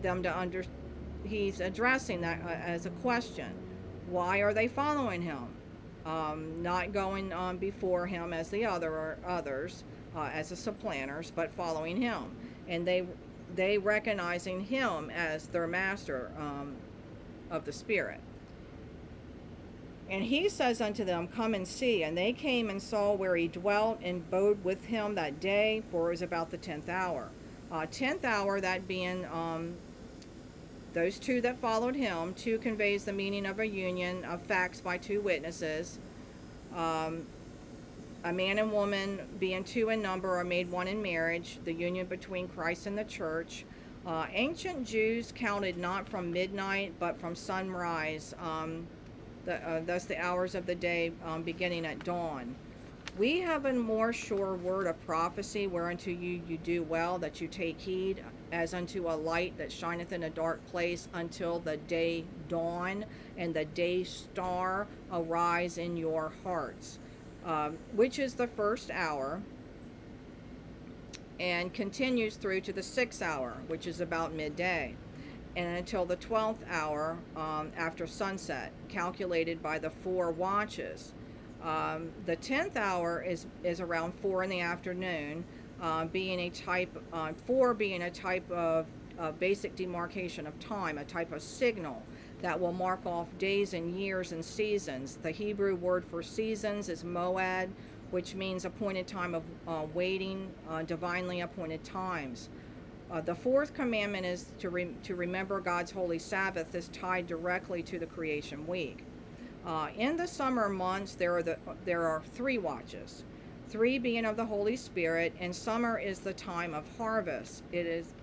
them to under. He's addressing that uh, as a question. Why are they following him? Um, not going on before him as the other others, uh, as the supplanters, but following him, and they they recognizing him as their master um, of the spirit. And he says unto them, Come and see. And they came and saw where he dwelt and abode with him that day, for it was about the tenth hour. Uh, tenth hour, that being um, those two that followed him, two conveys the meaning of a union of facts by two witnesses. Um, a man and woman, being two in number, are made one in marriage, the union between Christ and the church. Uh, ancient Jews counted not from midnight, but from sunrise, um, the, uh, thus the hours of the day um, beginning at dawn. We have a more sure word of prophecy, whereunto you, you do well that you take heed, as unto a light that shineth in a dark place until the day dawn and the day star arise in your hearts, um, which is the first hour, and continues through to the sixth hour, which is about midday. And until the 12th hour um, after sunset, calculated by the four watches. Um, the 10th hour is, is around 4 in the afternoon, uh, being a type, uh, 4 being a type of uh, basic demarcation of time, a type of signal that will mark off days and years and seasons. The Hebrew word for seasons is moed, which means appointed time of uh, waiting, uh, divinely appointed times. Uh, the fourth commandment is to, re- to remember God's holy Sabbath is tied directly to the creation week. Uh, in the summer months, there are, the, there are three watches, three being of the Holy Spirit, and summer is the time of harvest. It is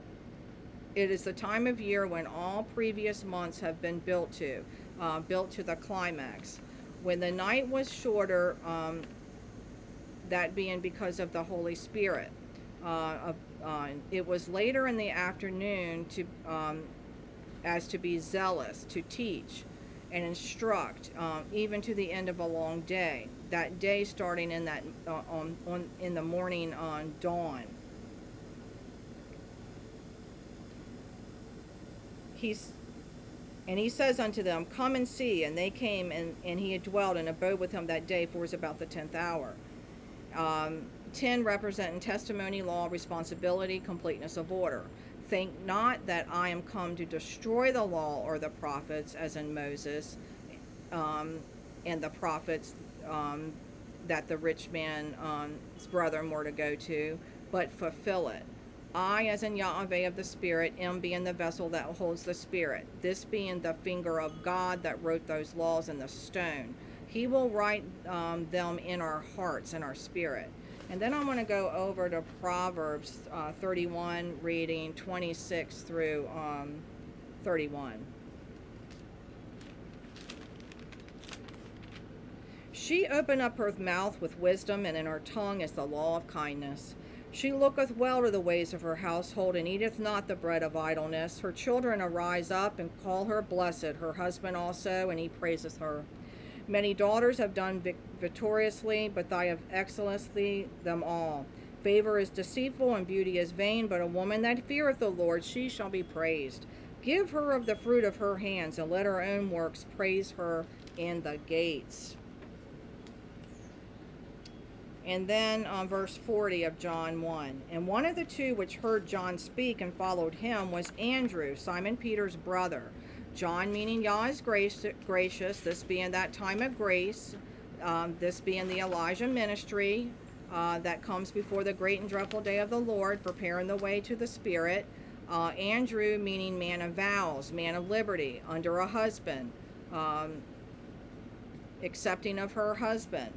it is the time of year when all previous months have been built to, uh, built to the climax. When the night was shorter, um, that being because of the Holy Spirit. Uh, uh, it was later in the afternoon to, um, as to be zealous, to teach and instruct, um, even to the end of a long day. That day starting in that uh, on, on in the morning on dawn. he's and he says unto them, Come and see. And they came, and, and he had dwelt and abode with him that day, for it was about the tenth hour. Um, ten representing testimony, law, responsibility, completeness of order. Think not that I am come to destroy the law or the prophets, as in Moses um, and the prophets um, that the rich man's um, brother were to go to, but fulfill it. I, as in Yahweh of the Spirit, am being the vessel that holds the Spirit, this being the finger of God that wrote those laws in the stone. He will write um, them in our hearts and our spirit. And then I'm going to go over to Proverbs uh, 31, reading 26 through um, 31. She opened up her mouth with wisdom, and in her tongue is the law of kindness. She looketh well to the ways of her household, and eateth not the bread of idleness. Her children arise up and call her blessed, her husband also, and he praiseth her. Many daughters have done victoriously, but thy have excellency them all. Favor is deceitful, and beauty is vain, but a woman that feareth the Lord, she shall be praised. Give her of the fruit of her hands, and let her own works praise her in the gates. And then on verse 40 of John 1. And one of the two which heard John speak and followed him was Andrew, Simon Peter's brother. John meaning Yah is gracious, this being that time of grace, um, this being the Elijah ministry uh, that comes before the great and dreadful day of the Lord, preparing the way to the Spirit. Uh, Andrew meaning man of vows, man of liberty, under a husband, um, accepting of her husband.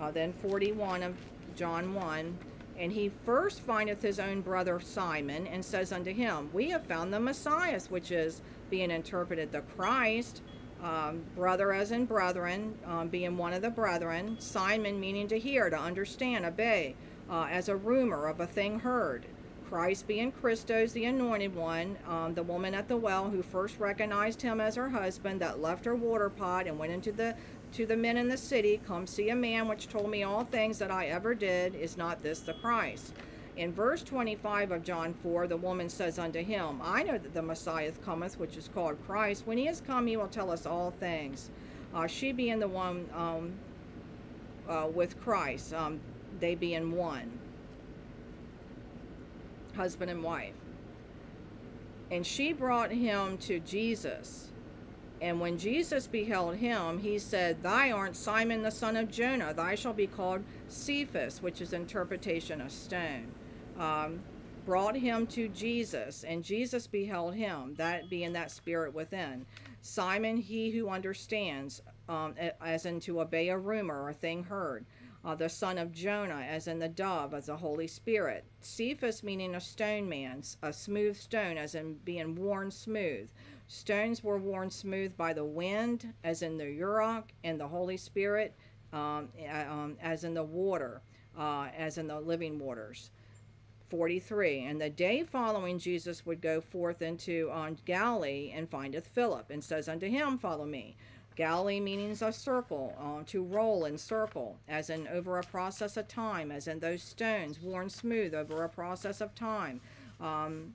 Uh, then 41 of John 1. And he first findeth his own brother Simon and says unto him, We have found the Messiah, which is being interpreted the Christ, um, brother as in brethren, um, being one of the brethren, Simon meaning to hear, to understand, obey, uh, as a rumor of a thing heard. Christ being Christos, the anointed one, um, the woman at the well who first recognized him as her husband, that left her water pot and went into the to the men in the city, Come see a man which told me all things that I ever did. Is not this the Christ? In verse 25 of John 4, the woman says unto him, I know that the Messiah cometh, which is called Christ. When he is come, he will tell us all things. Uh, she being the one um, uh, with Christ, um, they being one, husband and wife. And she brought him to Jesus. And when Jesus beheld him, he said, Thy art Simon the son of Jonah, thy shall be called Cephas, which is interpretation of stone. Um, brought him to Jesus, and Jesus beheld him, that being that spirit within. Simon, he who understands, um, as in to obey a rumor or thing heard. Uh, the son of Jonah, as in the dove, as the Holy Spirit. Cephas, meaning a stone man, a smooth stone, as in being worn smooth. Stones were worn smooth by the wind, as in the Ruach, and the Holy Spirit, um, um, as in the water, uh, as in the living waters. 43. And the day following, Jesus would go forth into on Galilee and findeth Philip, and says unto him, Follow me. Galilee means a circle, uh, to roll in circle, as in over a process of time, as in those stones worn smooth over a process of time. Um,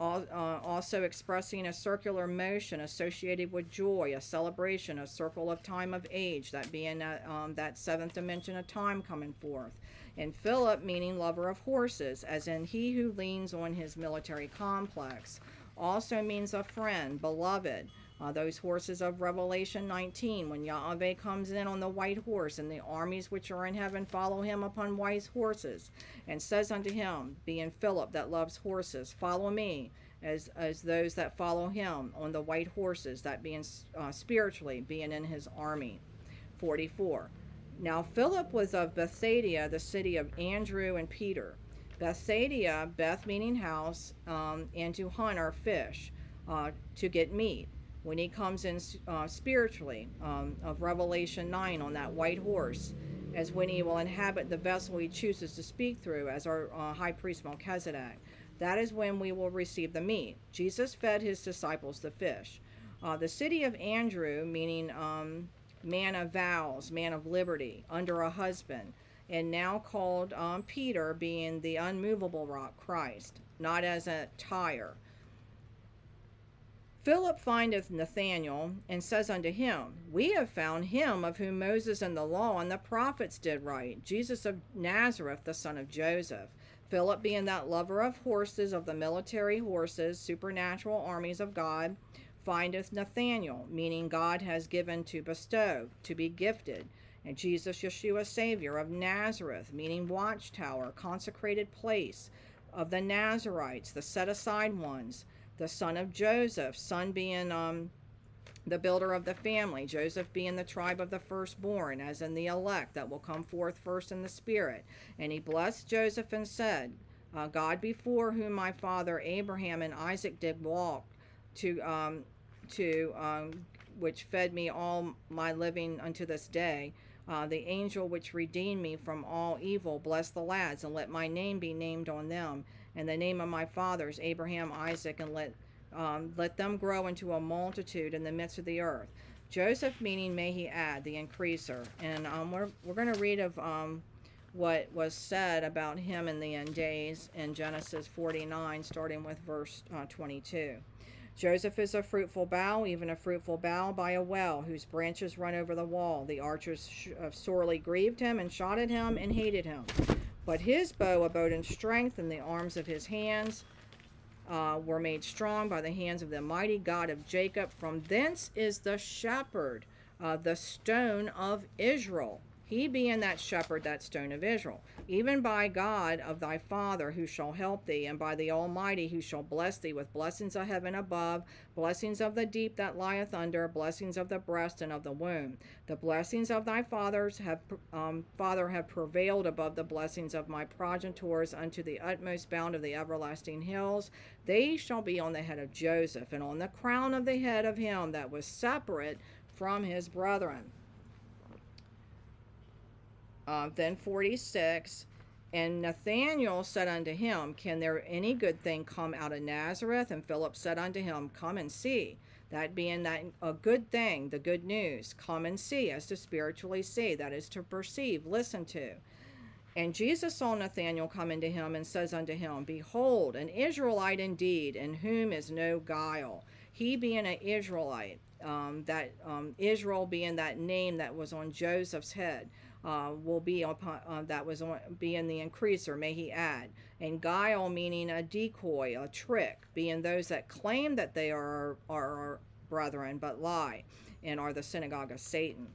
al- uh, also expressing a circular motion associated with joy, a celebration, a circle of time of age, that being that, um, that seventh dimension of time coming forth. And Philip, meaning lover of horses, as in he who leans on his military complex, also means a friend, beloved. Uh, those horses of Revelation 19, when Yahweh comes in on the white horse, and the armies which are in heaven follow him upon white horses, and says unto him, being Philip that loves horses, Follow me, as, as those that follow him on the white horses, that being uh, spiritually, being in his army. 44. Now Philip was of Bethsaida, the city of Andrew and Peter. Bethsaida, Beth meaning house, um, and to hunt or fish, uh, to get meat. When he comes in uh, spiritually, um, of Revelation 9 on that white horse, as when he will inhabit the vessel he chooses to speak through, as our uh, high priest Melchizedek. That is when we will receive the meat. Jesus fed his disciples the fish. Uh, the city of Andrew, meaning um, man of vows, man of liberty, under a husband, and now called um, Peter, being the unmovable rock, Christ, not as a Tyre. Philip findeth Nathanael, and says unto him, We have found him of whom Moses and the law and the prophets did write, Jesus of Nazareth, the son of Joseph. Philip, being that lover of horses, of the military horses, supernatural armies of God, findeth Nathanael, meaning God has given to bestow, to be gifted, and Jesus Yeshua, Savior of Nazareth, meaning watchtower, consecrated place of the Nazarites, the set aside ones the son of Joseph, son being um, the builder of the family, Joseph being the tribe of the firstborn, as in the elect that will come forth first in the spirit. And he blessed Joseph and said, uh, God before whom my father Abraham and Isaac did walk, to um, to um, which fed me all my living unto this day. Uh, the angel which redeemed me from all evil, bless the lads, and let my name be named on them and the name of my fathers, Abraham, Isaac, and let um, let them grow into a multitude in the midst of the earth. Joseph, meaning may he add, the increaser. And um, we're, we're going to read of um, what was said about him in the end days in Genesis 49, starting with verse uh, 22. Joseph is a fruitful bough, even a fruitful bough by a well, whose branches run over the wall. The archers uh, sorely grieved him and shot at him and hated him. But his bow abode in strength, and the arms of his hands uh, were made strong by the hands of the mighty God of Jacob. From thence is the shepherd, uh, the stone of Israel. He being that shepherd, that stone of Israel, even by God of thy Father who shall help thee, and by the Almighty who shall bless thee with blessings of heaven above, blessings of the deep that lieth under, blessings of the breast and of the womb. The blessings of thy fathers have um, father have prevailed above the blessings of my progenitors unto the utmost bound of the everlasting hills. They shall be on the head of Joseph, and on the crown of the head of him that was separate from his brethren. Uh, then 46. And Nathanael said unto him, Can there any good thing come out of Nazareth? And Philip said unto him, Come and see. That being that a good thing, the good news, come and see, as to spiritually see, that is to perceive, listen to. And Jesus saw Nathanael come unto him and says unto him, Behold, an Israelite indeed, in whom is no guile. He being an Israelite, um, that um, Israel being that name that was on Joseph's head uh, will be upon uh, that was on, being the increaser may he add. And guile meaning a decoy a trick being those that claim that they are are brethren but lie and are the synagogue of satan.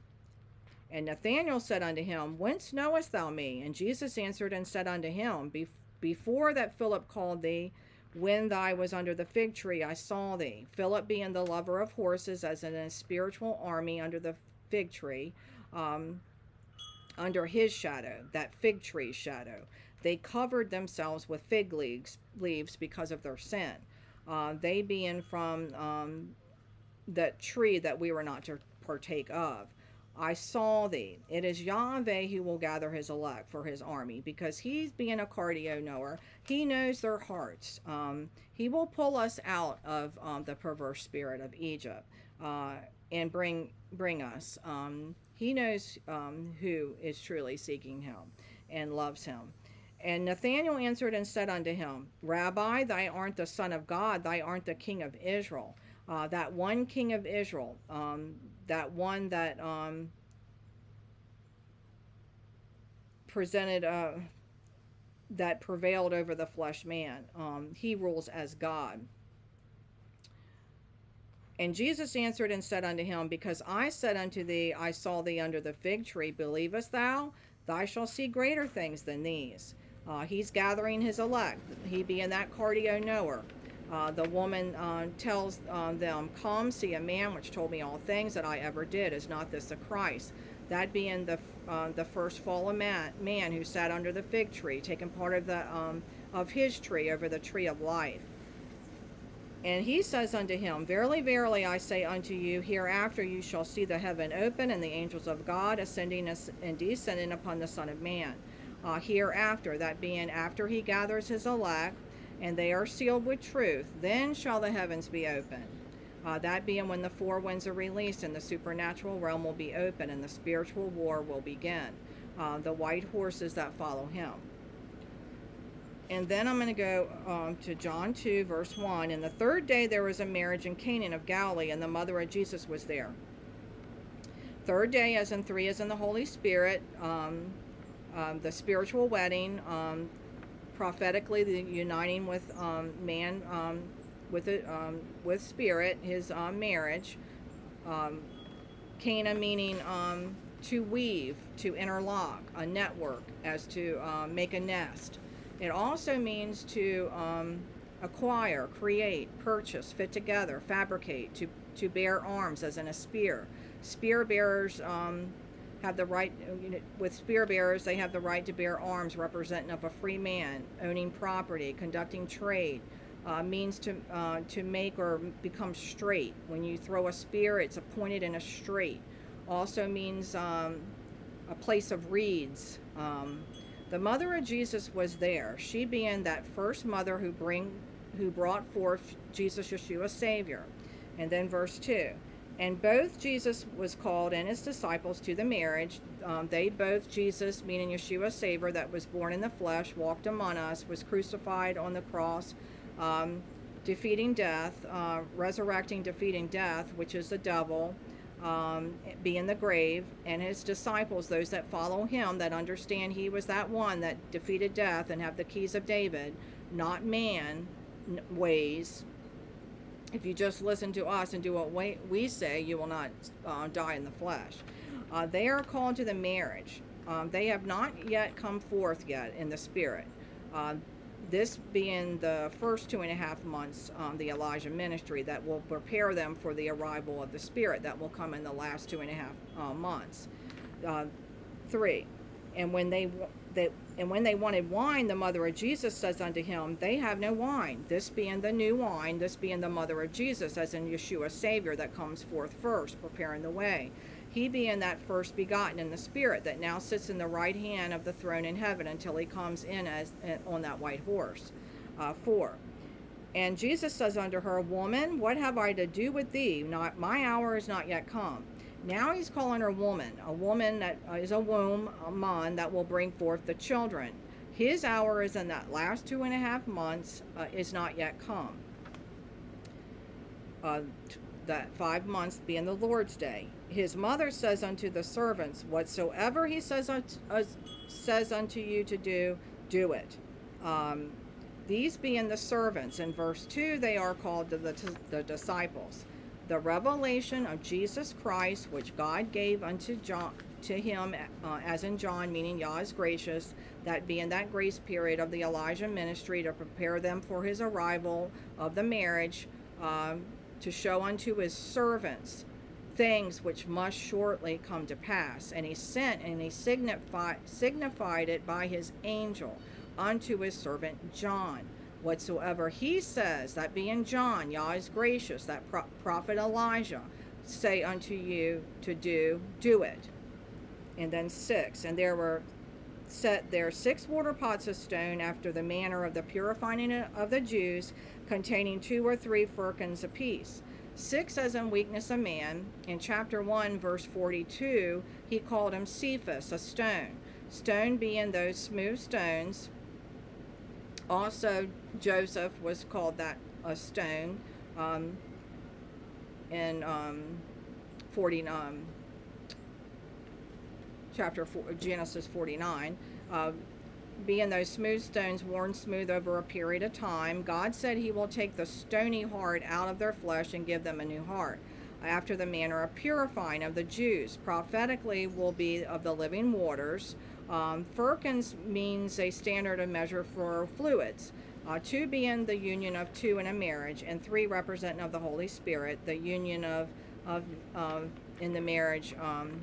And nathanael said unto him whence knowest thou me? And jesus answered and said unto him before that philip called thee when thy was under the fig tree i saw thee. Philip being the lover of horses as in a spiritual army under the fig tree um, under his shadow, that fig tree shadow. They covered themselves with fig leaves, leaves because of their sin. Uh, they being from um, that tree that we were not to partake of. I saw thee. It is Yahweh who will gather his elect for his army because he's being a cardio knower. He knows their hearts. Um, he will pull us out of um, the perverse spirit of Egypt uh, and bring bring us. Um, he knows um, who is truly seeking him and loves him. And Nathanael answered and said unto him, Rabbi, thou art the Son of God, thou art the King of Israel. Uh, that one King of Israel, um, that one that um, presented, uh, that prevailed over the flesh man. Um, he rules as God. And Jesus answered and said unto him, Because I said unto thee, I saw thee under the fig tree, believest thou? Thou shalt see greater things than these. Uh, he's gathering his elect, he being that cardio knower. Uh, the woman uh, tells uh, them, Come, see a man which told me all things that I ever did. Is not this the Christ? That being the uh, the first fallen man, man who sat under the fig tree, taking part of the um, of his tree over the tree of life. And he says unto him, Verily, verily, I say unto you, hereafter you shall see the heaven open, and the angels of God ascending and descending upon the Son of Man. Uh, hereafter, that being after he gathers his elect, and they are sealed with truth, then shall the heavens be opened. Uh, that being when the four winds are released, and the supernatural realm will be open, and the spiritual war will begin. Uh, the white horses that follow him. And then I'm going to go um, to John 2, verse 1. And the third day there was a marriage in Cana of Galilee, and the mother of Jesus was there. Third day, as in three, as in the Holy Spirit, um, um, the spiritual wedding, um, prophetically the uniting with um, man, um, with it, with spirit, his marriage. Cana meaning to weave, to interlock, a network, as to make a nest. It also means to um, acquire, create, purchase, fit together, fabricate, to, to bear arms, as in a spear. Spear bearers um, have the right, you know, with spear bearers, they have the right to bear arms representing of a free man, owning property, conducting trade, uh, means to, uh, to make or become straight. When you throw a spear, it's pointed in a straight. Also means um, a place of reeds. Um, the mother of Jesus was there, she being that first mother who bring who brought forth Jesus Yeshua Savior. And then verse 2. And both Jesus was called and his disciples to the marriage. Um, they both, Jesus, meaning Yeshua Savior, that was born in the flesh, walked among us, was crucified on the cross, um, defeating death, uh, resurrecting, defeating death, which is the devil, um, be in the grave, and his disciples, those that follow him, that understand he was that one that defeated death and have the keys of David, not man ways. If you just listen to us and do what we, say, you will not uh, die in the flesh. Uh, they are called to the marriage. Um, they have not yet come forth yet in the spirit. Uh, this being the first two and a half months um, the elijah ministry that will prepare them for the arrival of the spirit that will come in the last two and a half uh, months. Uh, three and when they, they and when they wanted wine the mother of jesus says unto him they have no wine. This being the new wine this being the mother of jesus as in yeshua savior that comes forth first preparing the way he being that first begotten in the spirit that now sits in the right hand of the throne in heaven until he comes in as eh, on that white horse. Uh, four. And Jesus says unto her, Woman, what have I to do with thee? Not my hour is not yet come. Now he's calling her woman, a woman that uh, a womb, a man that will bring forth the children. His hour is in that last two and a half months uh, is not yet come. Uh, that five months being the Lord's day his mother says unto the servants, Whatsoever he says, unto, uh, says unto you to do, do it. Um, these being the servants. In verse 2, they are called the, the, the disciples. The revelation of Jesus Christ, which God gave unto John, to him, uh, as in John, meaning Yah is gracious, that being that grace period of the Elijah ministry to prepare them for his arrival of the marriage, um, to show unto his servants things which must shortly come to pass. And he sent and he signified, signified it by his angel unto his servant John. Whatsoever he says, that being John, Yah is gracious, that pro prophet Elijah, say unto you to do, do it. And then six, and there were set there six water pots of stone after the manner of the purifying of the Jews, containing two or three firkins apiece. Six as in weakness of man. In chapter 1, verse 42, he called him Cephas, a stone. Stone being those smooth stones Also, Joseph was called that a stone um, in um, 40, um, chapter four, Genesis 49. Uh, being those smooth stones worn smooth over a period of time, God said he will take the stony heart out of their flesh and give them a new heart, after the manner of purifying of the Jews. Prophetically will be of the living waters. Um, firkins means a standard of measure for fluids. Uh, two being the union of two in a marriage, and three representing of the Holy Spirit, the union of, of in the marriage um,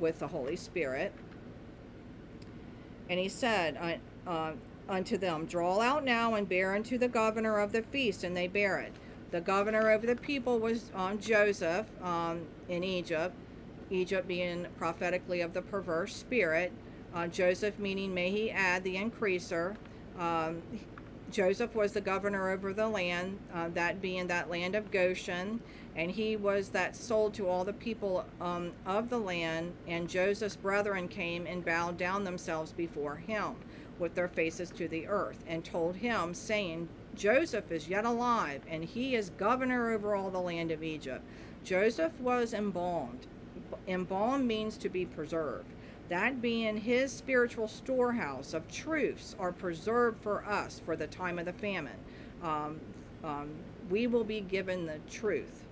with the Holy Spirit. And he said uh, unto them, Draw out now and bear unto the governor of the feast, and they bear it. The governor over the people was um, Joseph um, in Egypt, Egypt being prophetically of the perverse spirit. Uh, Joseph meaning may he add the increaser. Um, Joseph was the governor over the land, uh, that being that land of Goshen, and he was that sold to all the people um, of the land. And Joseph's brethren came and bowed down themselves before him with their faces to the earth, and told him, saying, Joseph is yet alive, and he is governor over all the land of Egypt. Joseph was embalmed. Embalmed means to be preserved that being his spiritual storehouse of truths are preserved for us for the time of the famine. Um, um, we will be given the truth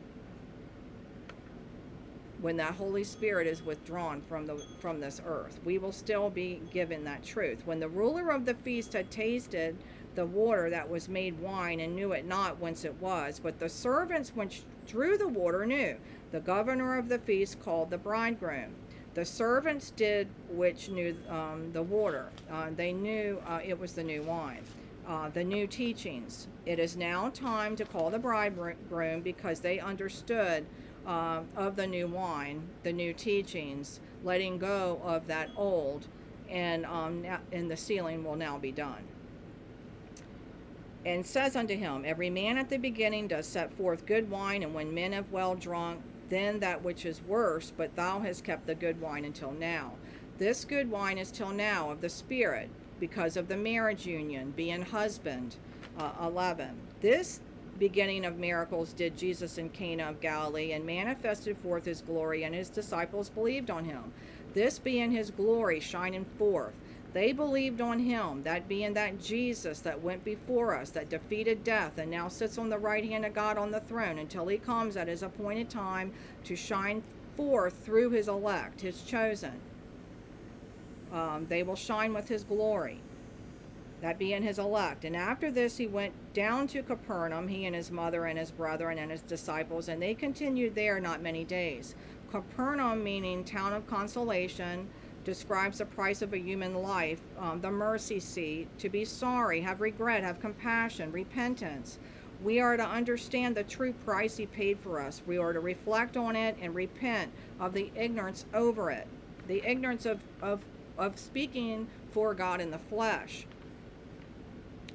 when that Holy Spirit is withdrawn from the from this earth. We will still be given that truth. When the ruler of the feast had tasted the water that was made wine and knew it not whence it was, but the servants which drew the water knew. The governor of the feast called the bridegroom the servants did which knew um, the water. Uh, they knew uh, it was the new wine. Uh, the new teachings. It is now time to call the bridegroom because they understood uh, of the new wine, the new teachings, letting go of that old, and, um, and the sealing will now be done. And says unto him, Every man at the beginning does set forth good wine, and when men have well drunk, then that which is worse, but thou hast kept the good wine until now. This good wine is till now of the Spirit, because of the marriage union, being husband. Uh, 11. This beginning of miracles did Jesus in Cana of Galilee, and manifested forth his glory, and his disciples believed on him. This being his glory shining forth, they believed on him, that being that Jesus that went before us, that defeated death, and now sits on the right hand of God on the throne until he comes at his appointed time to shine forth through his elect, his chosen. Um, they will shine with his glory, that being his elect. And after this, he went down to Capernaum, he and his mother and his brethren and his disciples, and they continued there not many days. Capernaum meaning town of consolation describes the price of a human life, um, the mercy seat, to be sorry, have regret, have compassion, repentance. We are to understand the true price he paid for us. We are to reflect on it and repent of the ignorance over it, the ignorance of, of, of speaking for God in the flesh.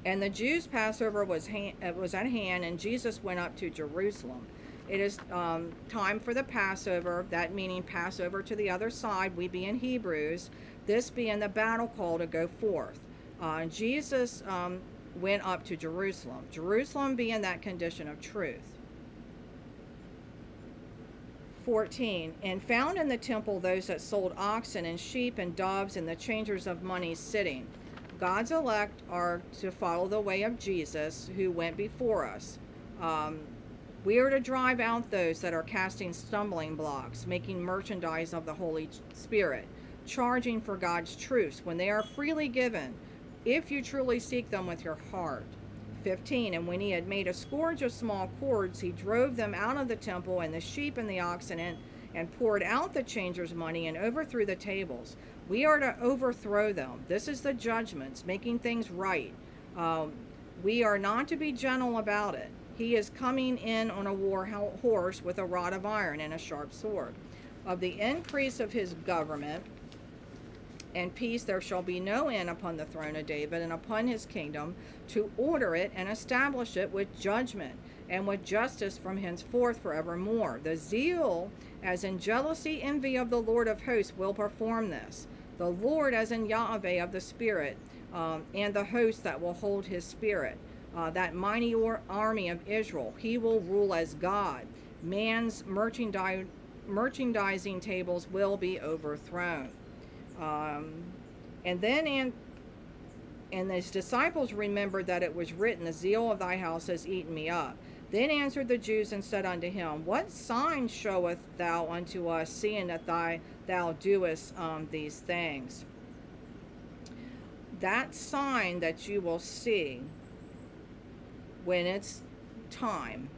And the Jews' Passover was, was at hand, and Jesus went up to Jerusalem. It is um, time for the Passover, that meaning Passover to the other side, we be in Hebrews, this being the battle call to go forth. Uh, Jesus um, went up to Jerusalem, Jerusalem being that condition of truth. 14 and found in the temple those that sold oxen and sheep and doves and the changers of money sitting god's elect are to follow the way of jesus who went before us um, we are to drive out those that are casting stumbling blocks, making merchandise of the Holy Spirit, charging for God's truths when they are freely given, if you truly seek them with your heart. 15 And when he had made a scourge of small cords, he drove them out of the temple and the sheep and the oxen and, and poured out the changers' money and overthrew the tables. We are to overthrow them. This is the judgments, making things right. Um, we are not to be gentle about it. He is coming in on a war horse with a rod of iron and a sharp sword. Of the increase of his government and peace there shall be no end upon the throne of David and upon his kingdom, to order it and establish it with judgment and with justice from henceforth forevermore. The zeal, as in jealousy, envy of the Lord of hosts, will perform this. The Lord, as in Yahweh of the Spirit, um, and the host that will hold his spirit. Uh, that mighty or- army of Israel, he will rule as God. Man's merchandise, merchandising tables will be overthrown. Um, and then and and his disciples remembered that it was written, The zeal of thy house has eaten me up. Then answered the Jews and said unto him, What sign showeth thou unto us, seeing that thy, thou doest um, these things? That sign that you will see when it's time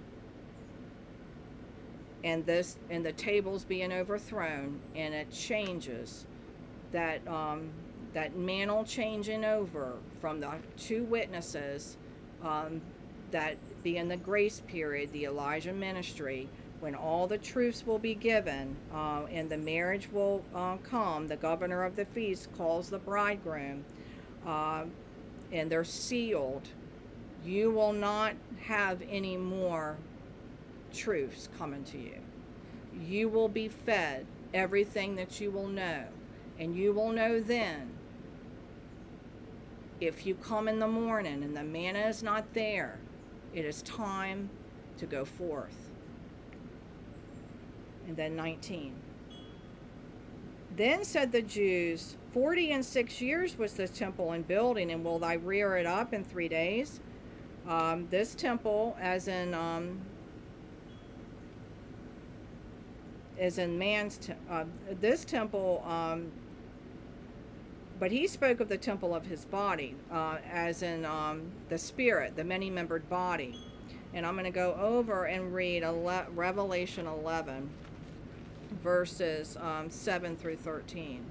and this and the tables being overthrown and it changes that um, that mantle changing over from the two witnesses um, that be in the grace period, the Elijah ministry, when all the truths will be given uh, and the marriage will uh, come, the governor of the feast calls the bridegroom, uh, and they're sealed. You will not have any more truths coming to you. You will be fed everything that you will know. And you will know then if you come in the morning and the manna is not there, it is time to go forth. And then 19. Then said the Jews, Forty and six years was this temple in building, and will thy rear it up in three days? Um, this temple, as in um, as in man's te- uh, this temple um, but he spoke of the temple of his body uh, as in um, the spirit the many-membered body. And i'm going to go over and read ele- revelation 11 verses um, 7 through 13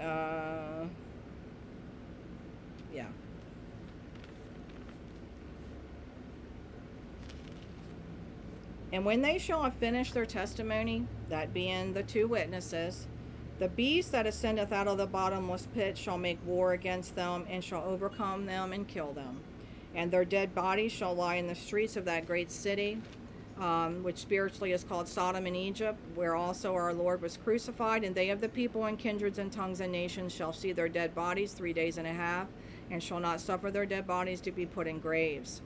uh, And when they shall have finished their testimony, that being the two witnesses, the beast that ascendeth out of the bottomless pit shall make war against them, and shall overcome them and kill them. And their dead bodies shall lie in the streets of that great city, um, which spiritually is called Sodom and Egypt, where also our Lord was crucified. And they of the people and kindreds and tongues and nations shall see their dead bodies three days and a half, and shall not suffer their dead bodies to be put in graves.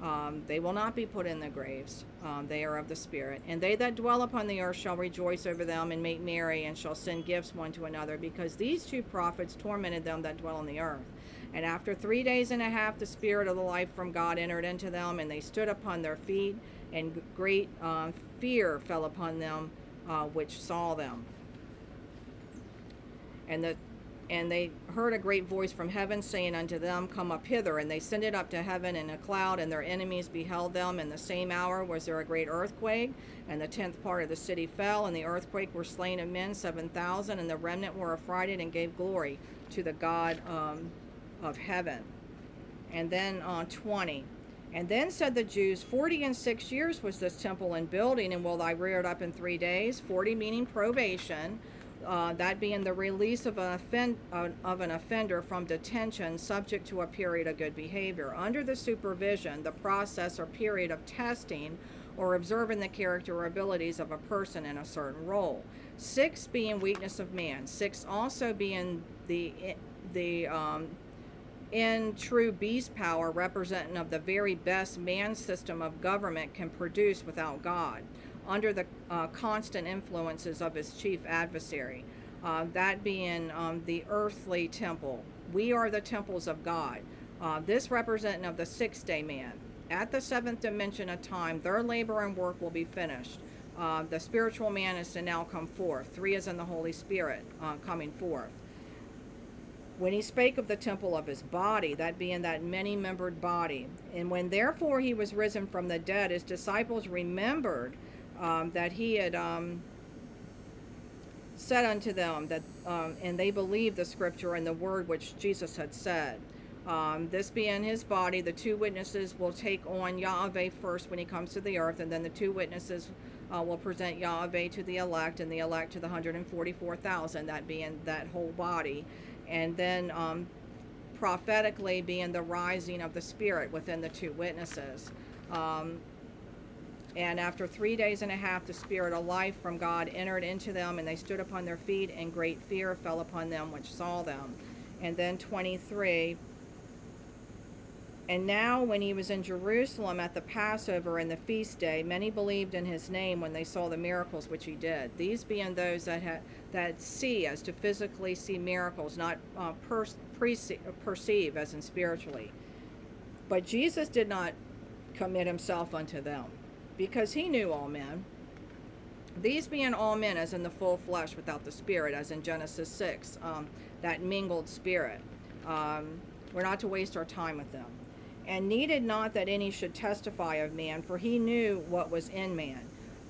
Um, they will not be put in the graves. Um, they are of the Spirit. And they that dwell upon the earth shall rejoice over them and make merry and shall send gifts one to another, because these two prophets tormented them that dwell on the earth. And after three days and a half, the Spirit of the life from God entered into them, and they stood upon their feet, and great uh, fear fell upon them uh, which saw them. And the and they heard a great voice from heaven saying unto them, Come up hither. And they sent it up to heaven in a cloud, and their enemies beheld them. In the same hour was there a great earthquake, and the tenth part of the city fell. And the earthquake were slain of men, seven thousand, and the remnant were affrighted and gave glory to the God um, of heaven. And then on uh, 20. And then said the Jews, Forty and six years was this temple in building, and will I rear it up in three days? Forty meaning probation uh, that being the release of an, offend, uh, of an offender from detention subject to a period of good behavior. Under the supervision, the process or period of testing or observing the character or abilities of a person in a certain role. Six being weakness of man. Six also being the the um, in true beast power representing of the very best man system of government can produce without God under the uh, constant influences of his chief adversary, uh, that being um, the earthly temple. We are the temples of God. Uh, this representing of the sixth day man. At the seventh dimension of time, their labor and work will be finished. Uh, the spiritual man is to now come forth. Three is in the Holy Spirit uh, coming forth. When he spake of the temple of his body, that being that many membered body, and when therefore he was risen from the dead, his disciples remembered um, that he had um, said unto them that, um, and they believed the scripture and the word which Jesus had said. Um, this being his body, the two witnesses will take on Yahweh first when he comes to the earth, and then the two witnesses uh, will present Yahweh to the elect, and the elect to the 144,000, that being that whole body. And then um, prophetically being the rising of the Spirit within the two witnesses. Um, And after three days and a half, the Spirit of life from God entered into them, and they stood upon their feet, and great fear fell upon them which saw them. And then 23 And now, when he was in Jerusalem at the Passover and the feast day, many believed in his name when they saw the miracles which he did. These being those that had, that see as to physically see miracles, not uh, per, perceive as in spiritually. But Jesus did not commit himself unto them, because he knew all men. These being all men, as in the full flesh without the spirit, as in Genesis 6, um, that mingled spirit. Um, we're not to waste our time with them. And needed not that any should testify of man, for he knew what was in man,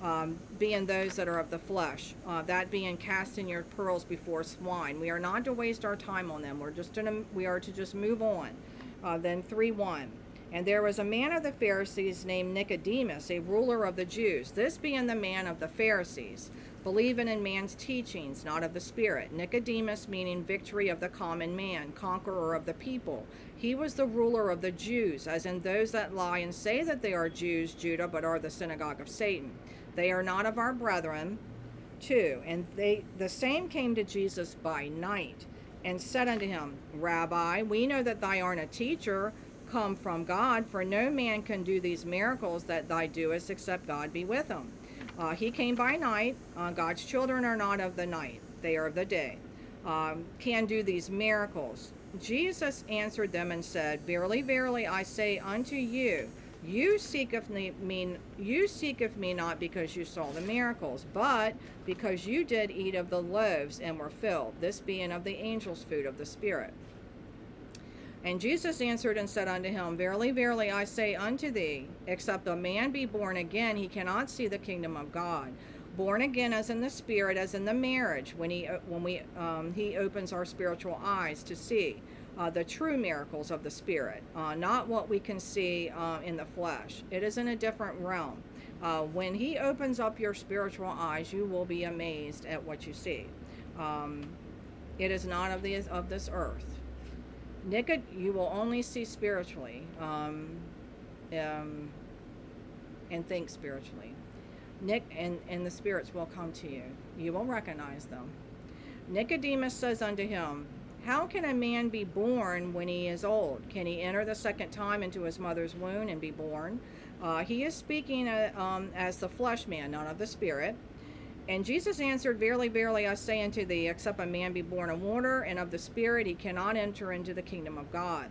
um, being those that are of the flesh, uh, that being casting your pearls before swine. We are not to waste our time on them. We're just to, we are to just move on. Uh, then 3 1. And there was a man of the Pharisees named Nicodemus, a ruler of the Jews. This being the man of the Pharisees, believing in man's teachings, not of the Spirit. Nicodemus meaning victory of the common man, conqueror of the people. He was the ruler of the Jews, as in those that lie and say that they are Jews, Judah, but are the synagogue of Satan. They are not of our brethren, too. And they the same came to Jesus by night and said unto him, Rabbi, we know that thou art a teacher come from God, for no man can do these miracles that thou doest except God be with him. Uh, he came by night. Uh, God's children are not of the night, they are of the day. Um, can do these miracles. Jesus answered them and said, Verily, verily, I say unto you, you seek of me, mean you seek of me not because you saw the miracles, but because you did eat of the loaves and were filled, this being of the angels' food of the Spirit. And Jesus answered and said unto him, Verily, verily, I say unto thee, except a man be born again, he cannot see the kingdom of God. Born again, as in the spirit, as in the marriage, when he uh, when we um, he opens our spiritual eyes to see uh, the true miracles of the spirit, uh, not what we can see uh, in the flesh. It is in a different realm. Uh, when he opens up your spiritual eyes, you will be amazed at what you see. Um, it is not of the of this earth. Nicod, you will only see spiritually um, um, and think spiritually. Nick and, and the spirits will come to you. You will recognize them. Nicodemus says unto him, How can a man be born when he is old? Can he enter the second time into his mother's womb and be born? Uh, he is speaking uh, um, as the flesh man, not of the spirit. And Jesus answered, Verily, verily, I say unto thee, except a man be born of water and of the Spirit, he cannot enter into the kingdom of God.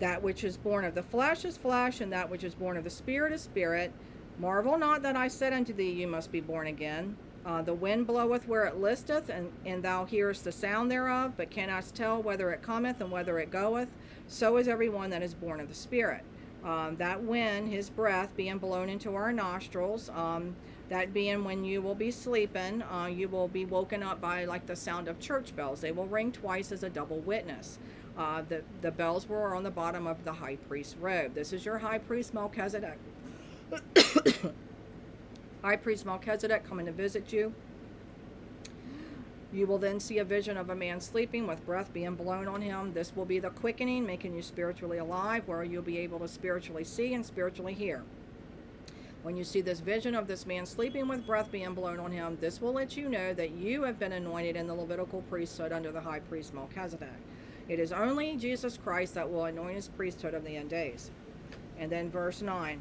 That which is born of the flesh is flesh, and that which is born of the Spirit is spirit. Marvel not that I said unto thee, You must be born again. Uh, the wind bloweth where it listeth, and, and thou hearest the sound thereof, but cannot tell whether it cometh and whether it goeth. So is every one that is born of the Spirit. Um, that wind, his breath, being blown into our nostrils, um, that being when you will be sleeping, uh, you will be woken up by like the sound of church bells. They will ring twice as a double witness. Uh, the, the bells were on the bottom of the high priest's robe. This is your high priest Melchizedek. high priest Melchizedek coming to visit you. You will then see a vision of a man sleeping with breath being blown on him. This will be the quickening, making you spiritually alive, where you'll be able to spiritually see and spiritually hear. When you see this vision of this man sleeping with breath being blown on him, this will let you know that you have been anointed in the Levitical priesthood under the high priest Melchizedek. It is only Jesus Christ that will anoint his priesthood of the end days. And then verse 9.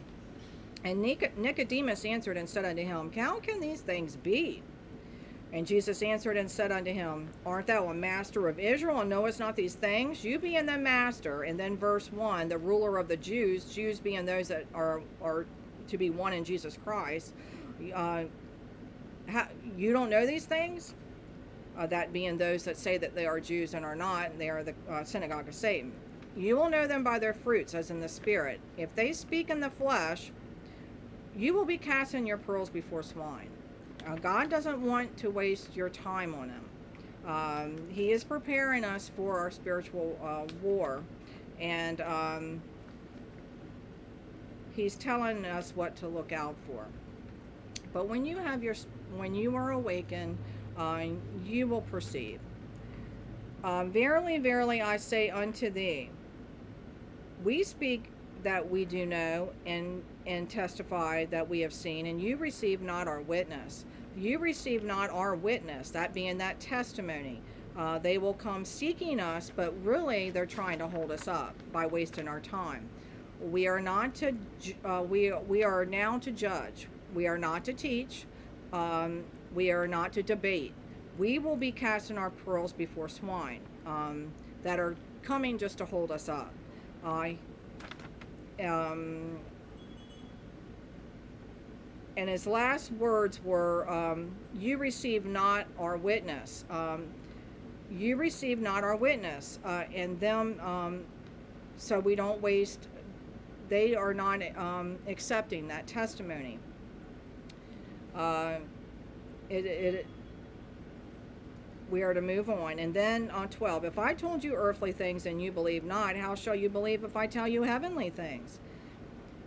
And Nicodemus answered and said unto him, How can these things be? And Jesus answered and said unto him, Art thou a master of Israel and knowest not these things? You being the master. And then verse 1, the ruler of the Jews, Jews being those that are, are to be one in Jesus Christ, uh, how, you don't know these things? Uh, that being those that say that they are Jews and are not, and they are the uh, synagogue of Satan. You will know them by their fruits, as in the Spirit. If they speak in the flesh, you will be casting your pearls before swine. Uh, God doesn't want to waste your time on them. Um, he is preparing us for our spiritual uh, war. And um, he's telling us what to look out for. But when you have your, when you are awakened, uh, you will perceive. Uh, verily, verily, I say unto thee, we speak that we do know and and testify that we have seen, and you receive not our witness. You receive not our witness, that being that testimony. Uh, they will come seeking us, but really they're trying to hold us up by wasting our time. We are not to uh, we we are now to judge. We are not to teach. Um, we are not to debate. We will be casting our pearls before swine um, that are coming just to hold us up. I um, and his last words were, um, "You receive not our witness. Um, you receive not our witness." Uh, and them, um, so we don't waste. They are not um, accepting that testimony. Uh, it, it, we are to move on. And then on 12, if I told you earthly things and you believe not, how shall you believe if I tell you heavenly things?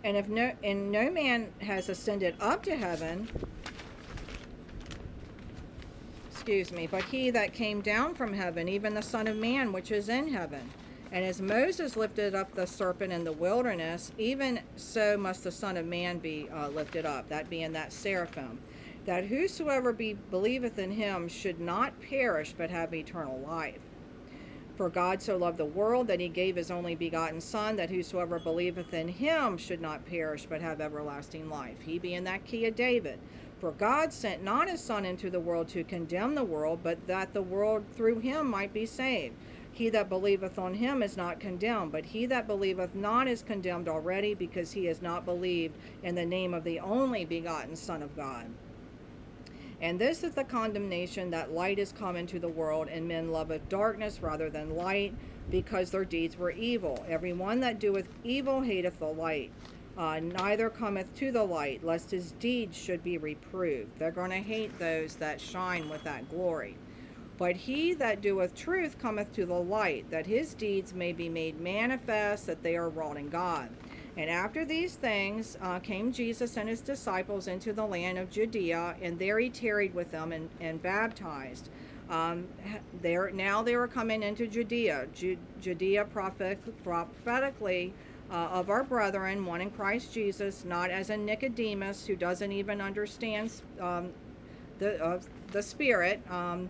And if no and no man has ascended up to heaven, excuse me, but he that came down from heaven, even the Son of Man which is in heaven. And as Moses lifted up the serpent in the wilderness, even so must the Son of Man be uh, lifted up, that being that seraphim, that whosoever be believeth in him should not perish but have eternal life. For God so loved the world that he gave his only begotten Son, that whosoever believeth in him should not perish, but have everlasting life. He being that key of David. For God sent not his Son into the world to condemn the world, but that the world through him might be saved. He that believeth on him is not condemned, but he that believeth not is condemned already, because he has not believed in the name of the only begotten Son of God. And this is the condemnation that light is come into the world, and men loveth darkness rather than light, because their deeds were evil. Every one that doeth evil hateth the light, uh, neither cometh to the light, lest his deeds should be reproved. They're going to hate those that shine with that glory. But he that doeth truth cometh to the light, that his deeds may be made manifest, that they are wrought in God. And after these things uh, came Jesus and his disciples into the land of Judea, and there he tarried with them and, and baptized. Um, there now they were coming into Judea, Ju- Judea prophet, prophetically uh, of our brethren, one in Christ Jesus, not as a Nicodemus who doesn't even understand um, the uh, the Spirit. Um,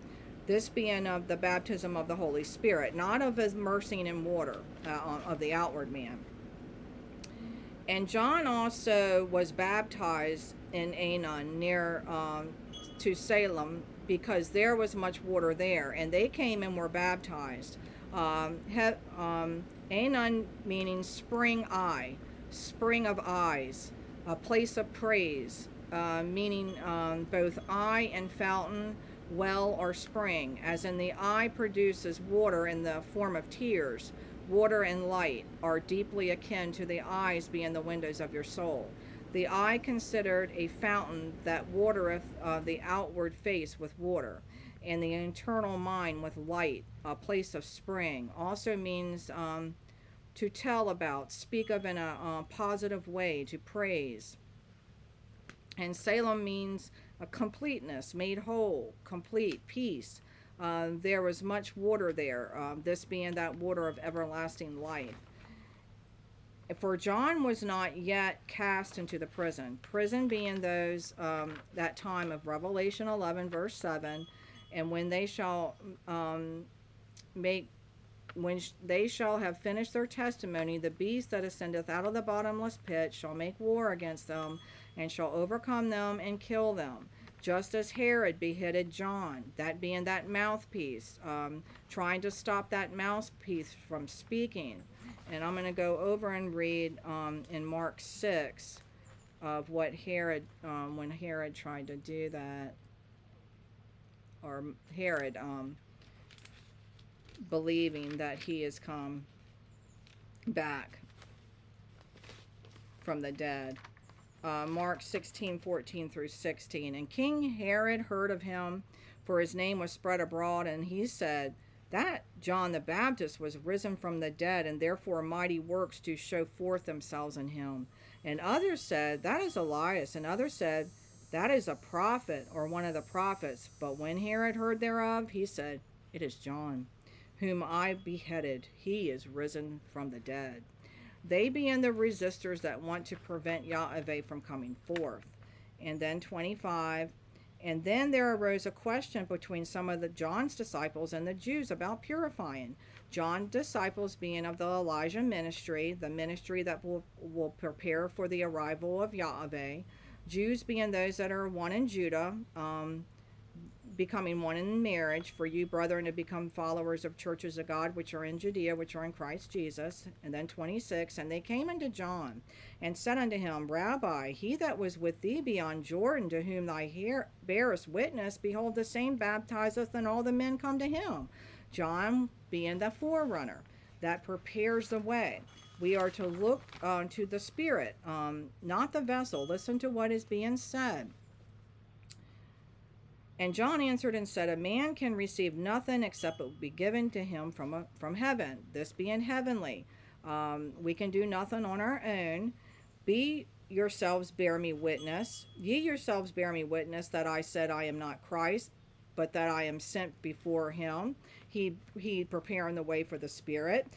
this being of the baptism of the Holy Spirit, not of immersing in water uh, of the outward man. And John also was baptized in Aenon near um, to Salem because there was much water there, and they came and were baptized. Um, he, um, Aenon meaning spring eye, spring of eyes, a place of praise, uh, meaning um, both eye and fountain, well or spring, as in the eye produces water in the form of tears Water and light are deeply akin to the eyes being the windows of your soul. The eye considered a fountain that watereth uh, the outward face with water, and the internal mind with light, a place of spring. Also means um, to tell about, speak of in a uh, positive way, to praise. And Salem means a completeness, made whole, complete, peace, uh, there was much water there, um, this being that water of everlasting life. For John was not yet cast into the prison, prison being those um, that time of Revelation 11, verse 7, and when they shall um, make when they shall have finished their testimony, the beast that ascendeth out of the bottomless pit shall make war against them, and shall overcome them and kill them just as Herod beheaded John, that being that mouthpiece, um, trying to stop that mouthpiece from speaking. And I'm going to go over and read um, in Mark 6 of what Herod, um, when Herod tried to do that, or Herod um, believing that he has come back from the dead uh, Mark 16, 14 through 16. And King Herod heard of him, for his name was spread abroad, and he said, That John the Baptist was risen from the dead, and therefore mighty works do show forth themselves in him. And others said, That is Elias. And others said, That is a prophet, or one of the prophets. But when Herod heard thereof, he said, It is John, whom I beheaded. He is risen from the dead. They being the resistors that want to prevent Yahweh from coming forth. And then 25, and then there arose a question between some of the John's disciples and the Jews about purifying. John's disciples being of the Elijah ministry, the ministry that will, will prepare for the arrival of Yahweh. Jews being those that are one in Judah, um, becoming one in marriage, for you, brethren, to become followers of churches of God which are in Judea, which are in Christ Jesus. And then 26, and they came unto John and said unto him, Rabbi, he that was with thee beyond Jordan, to whom thy hair bearest witness, behold, the same baptizeth, and all the men come to him. John being the forerunner that prepares the way. We are to look uh, the Spirit, um, not the vessel. Listen to what is being said. And John answered and said, A man can receive nothing except it be given to him from, a, from heaven, this being heavenly. Um, we can do nothing on our own. Be yourselves bear me witness. Ye yourselves bear me witness that I said I am not Christ, but that I am sent before him. He, he preparing the way for the Spirit.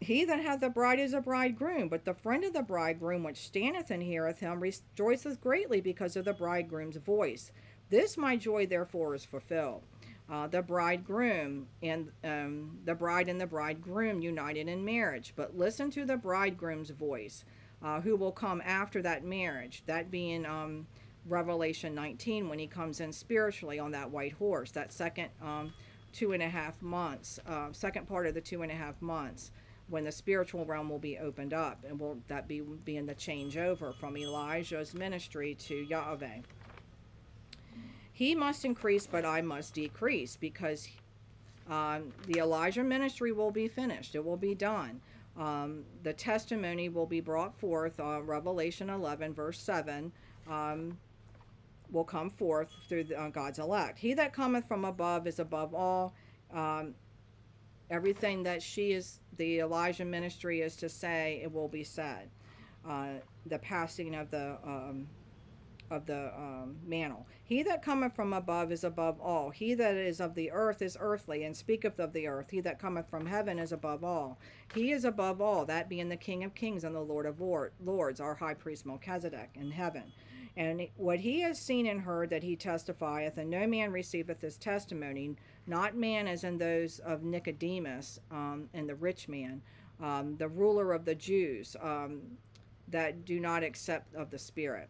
He that hath a bride is a bridegroom, but the friend of the bridegroom which standeth and heareth him rejoiceth greatly because of the bridegroom's voice. This my joy therefore is fulfilled. Uh, the bridegroom and um, the bride and the bridegroom united in marriage. But listen to the bridegroom's voice, uh, who will come after that marriage. That being um, Revelation 19, when he comes in spiritually on that white horse. That second um, two and a half months, uh, second part of the two and a half months, when the spiritual realm will be opened up, and will that be being the changeover from Elijah's ministry to Yahweh. He must increase, but I must decrease because um, the Elijah ministry will be finished. It will be done. Um, the testimony will be brought forth. Uh, Revelation 11, verse 7, um, will come forth through the, uh, God's elect. He that cometh from above is above all. Um, everything that she is, the Elijah ministry is to say, it will be said. Uh, the passing of the um, of the um, mantle. He that cometh from above is above all. He that is of the earth is earthly, and speaketh of the earth. He that cometh from heaven is above all. He is above all, that being the King of kings and the Lord of lords, our high priest Melchizedek in heaven. And what he has seen and heard that he testifieth, and no man receiveth his testimony, not man as in those of Nicodemus um, and the rich man, um, the ruler of the Jews, um, that do not accept of the Spirit.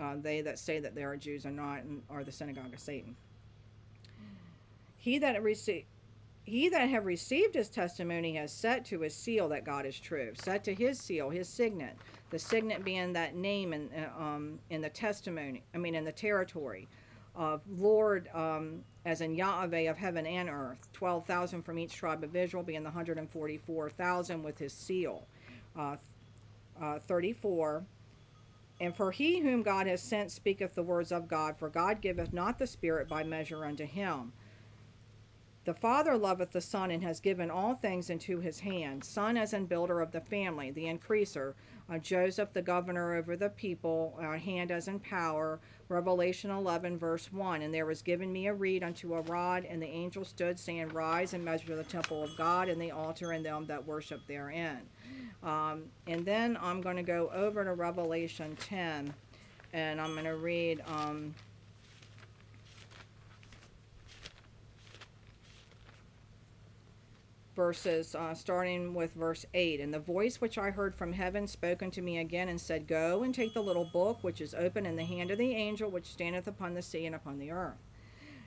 Uh, they that say that they are Jews are not and are the synagogue of Satan. He that received he that have received his testimony has set to his seal that God is true. Set to his seal, his signet. The signet being that name in, uh, um, in the testimony, I mean, in the territory of Lord, um, as in Yahweh of heaven and earth. 12,000 from each tribe of Israel, being the 144,000 with his seal. Uh, uh, 34 and for he whom God has sent speaketh the words of God, for God giveth not the Spirit by measure unto him. The Father loveth the Son and has given all things into his hand. Son as in builder of the family, the increaser. Uh, Joseph, the governor over the people, uh, hand as in power. Revelation 11, verse 1. And there was given me a reed unto a rod, and the angel stood, saying, Rise and measure the temple of God and the altar and them that worship therein. Um, and then I'm going to go over to Revelation 10 and I'm going to read um, verses uh, starting with verse 8 and the voice which i heard from heaven spoke unto me again and said go and take the little book which is open in the hand of the angel which standeth upon the sea and upon the earth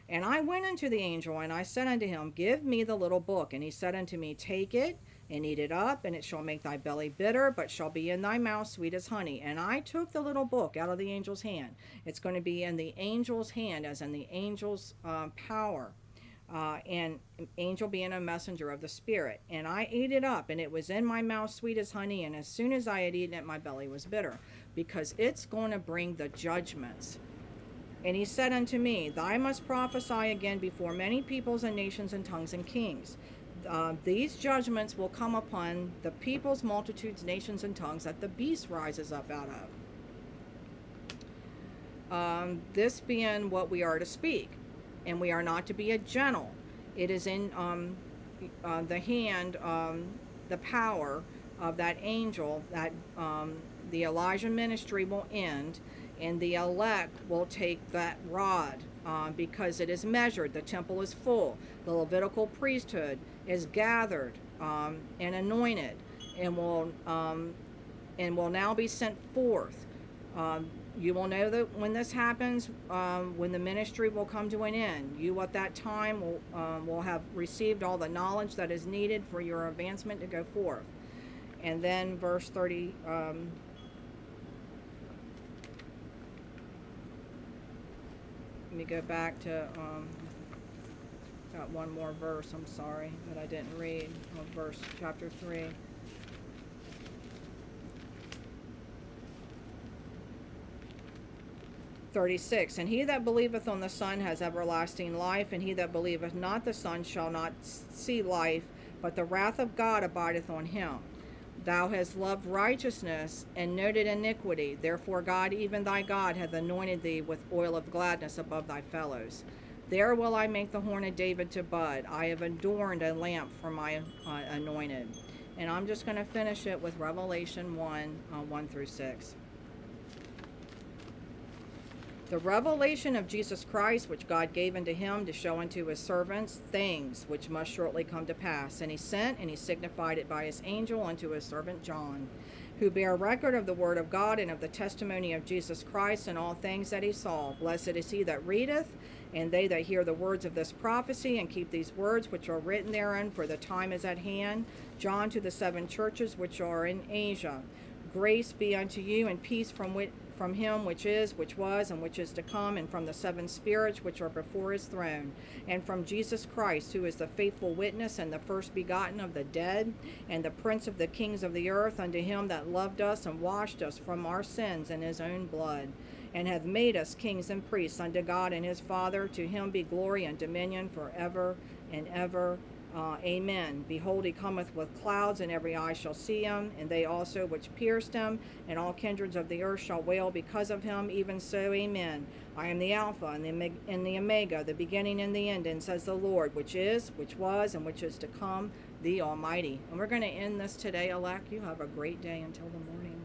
and i went unto the angel and i said unto him give me the little book and he said unto me take it and eat it up, and it shall make thy belly bitter, but shall be in thy mouth sweet as honey. And I took the little book out of the angel's hand. It's going to be in the angel's hand, as in the angel's uh, power. Uh, and angel being a messenger of the spirit. And I ate it up, and it was in my mouth sweet as honey. And as soon as I had eaten it, my belly was bitter, because it's going to bring the judgments. And he said unto me, Thou must prophesy again before many peoples and nations and tongues and kings uh, these judgments will come upon the peoples, multitudes, nations, and tongues that the beast rises up out of. Um, this being what we are to speak, and we are not to be a gentle. It is in um, uh, the hand, um, the power of that angel, that um, the Elijah ministry will end, and the elect will take that rod um, because it is measured. The temple is full. The Levitical priesthood is gathered um, and anointed, and will um, and will now be sent forth. Um, you will know that when this happens, um, when the ministry will come to an end. You at that time will um, will have received all the knowledge that is needed for your advancement to go forth. And then verse thirty. Um, let me go back to um, got one more verse. I'm sorry that I didn't read. Well, verse chapter three. 36 And he that believeth on the Son has everlasting life, and he that believeth not the Son shall not see life, but the wrath of God abideth on him. Thou hast loved righteousness and noted iniquity. Therefore, God, even thy God, hath anointed thee with oil of gladness above thy fellows. There will I make the horn of David to bud. I have adorned a lamp for my uh, anointed. And I'm just going to finish it with Revelation 1 uh, 1 through 6. The revelation of Jesus Christ, which God gave unto him to show unto his servants things which must shortly come to pass. And he sent and he signified it by his angel unto his servant John, who bare record of the word of God and of the testimony of Jesus Christ and all things that he saw. Blessed is he that readeth, and they that hear the words of this prophecy, and keep these words which are written therein, for the time is at hand. John to the seven churches which are in Asia. Grace be unto you and peace from from him which is, which was, and which is to come, and from the seven spirits which are before his throne, and from Jesus Christ, who is the faithful witness and the first begotten of the dead, and the prince of the kings of the earth, unto him that loved us and washed us from our sins in his own blood, and hath made us kings and priests unto God and his Father. To him be glory and dominion forever and ever. Uh, amen. Behold, he cometh with clouds, and every eye shall see him, and they also which pierced him, and all kindreds of the earth shall wail because of him. Even so, amen. I am the Alpha and the, and the Omega, the beginning and the end, and says the Lord, which is, which was, and which is to come, the Almighty. And we're going to end this today, elect. You have a great day until the morning.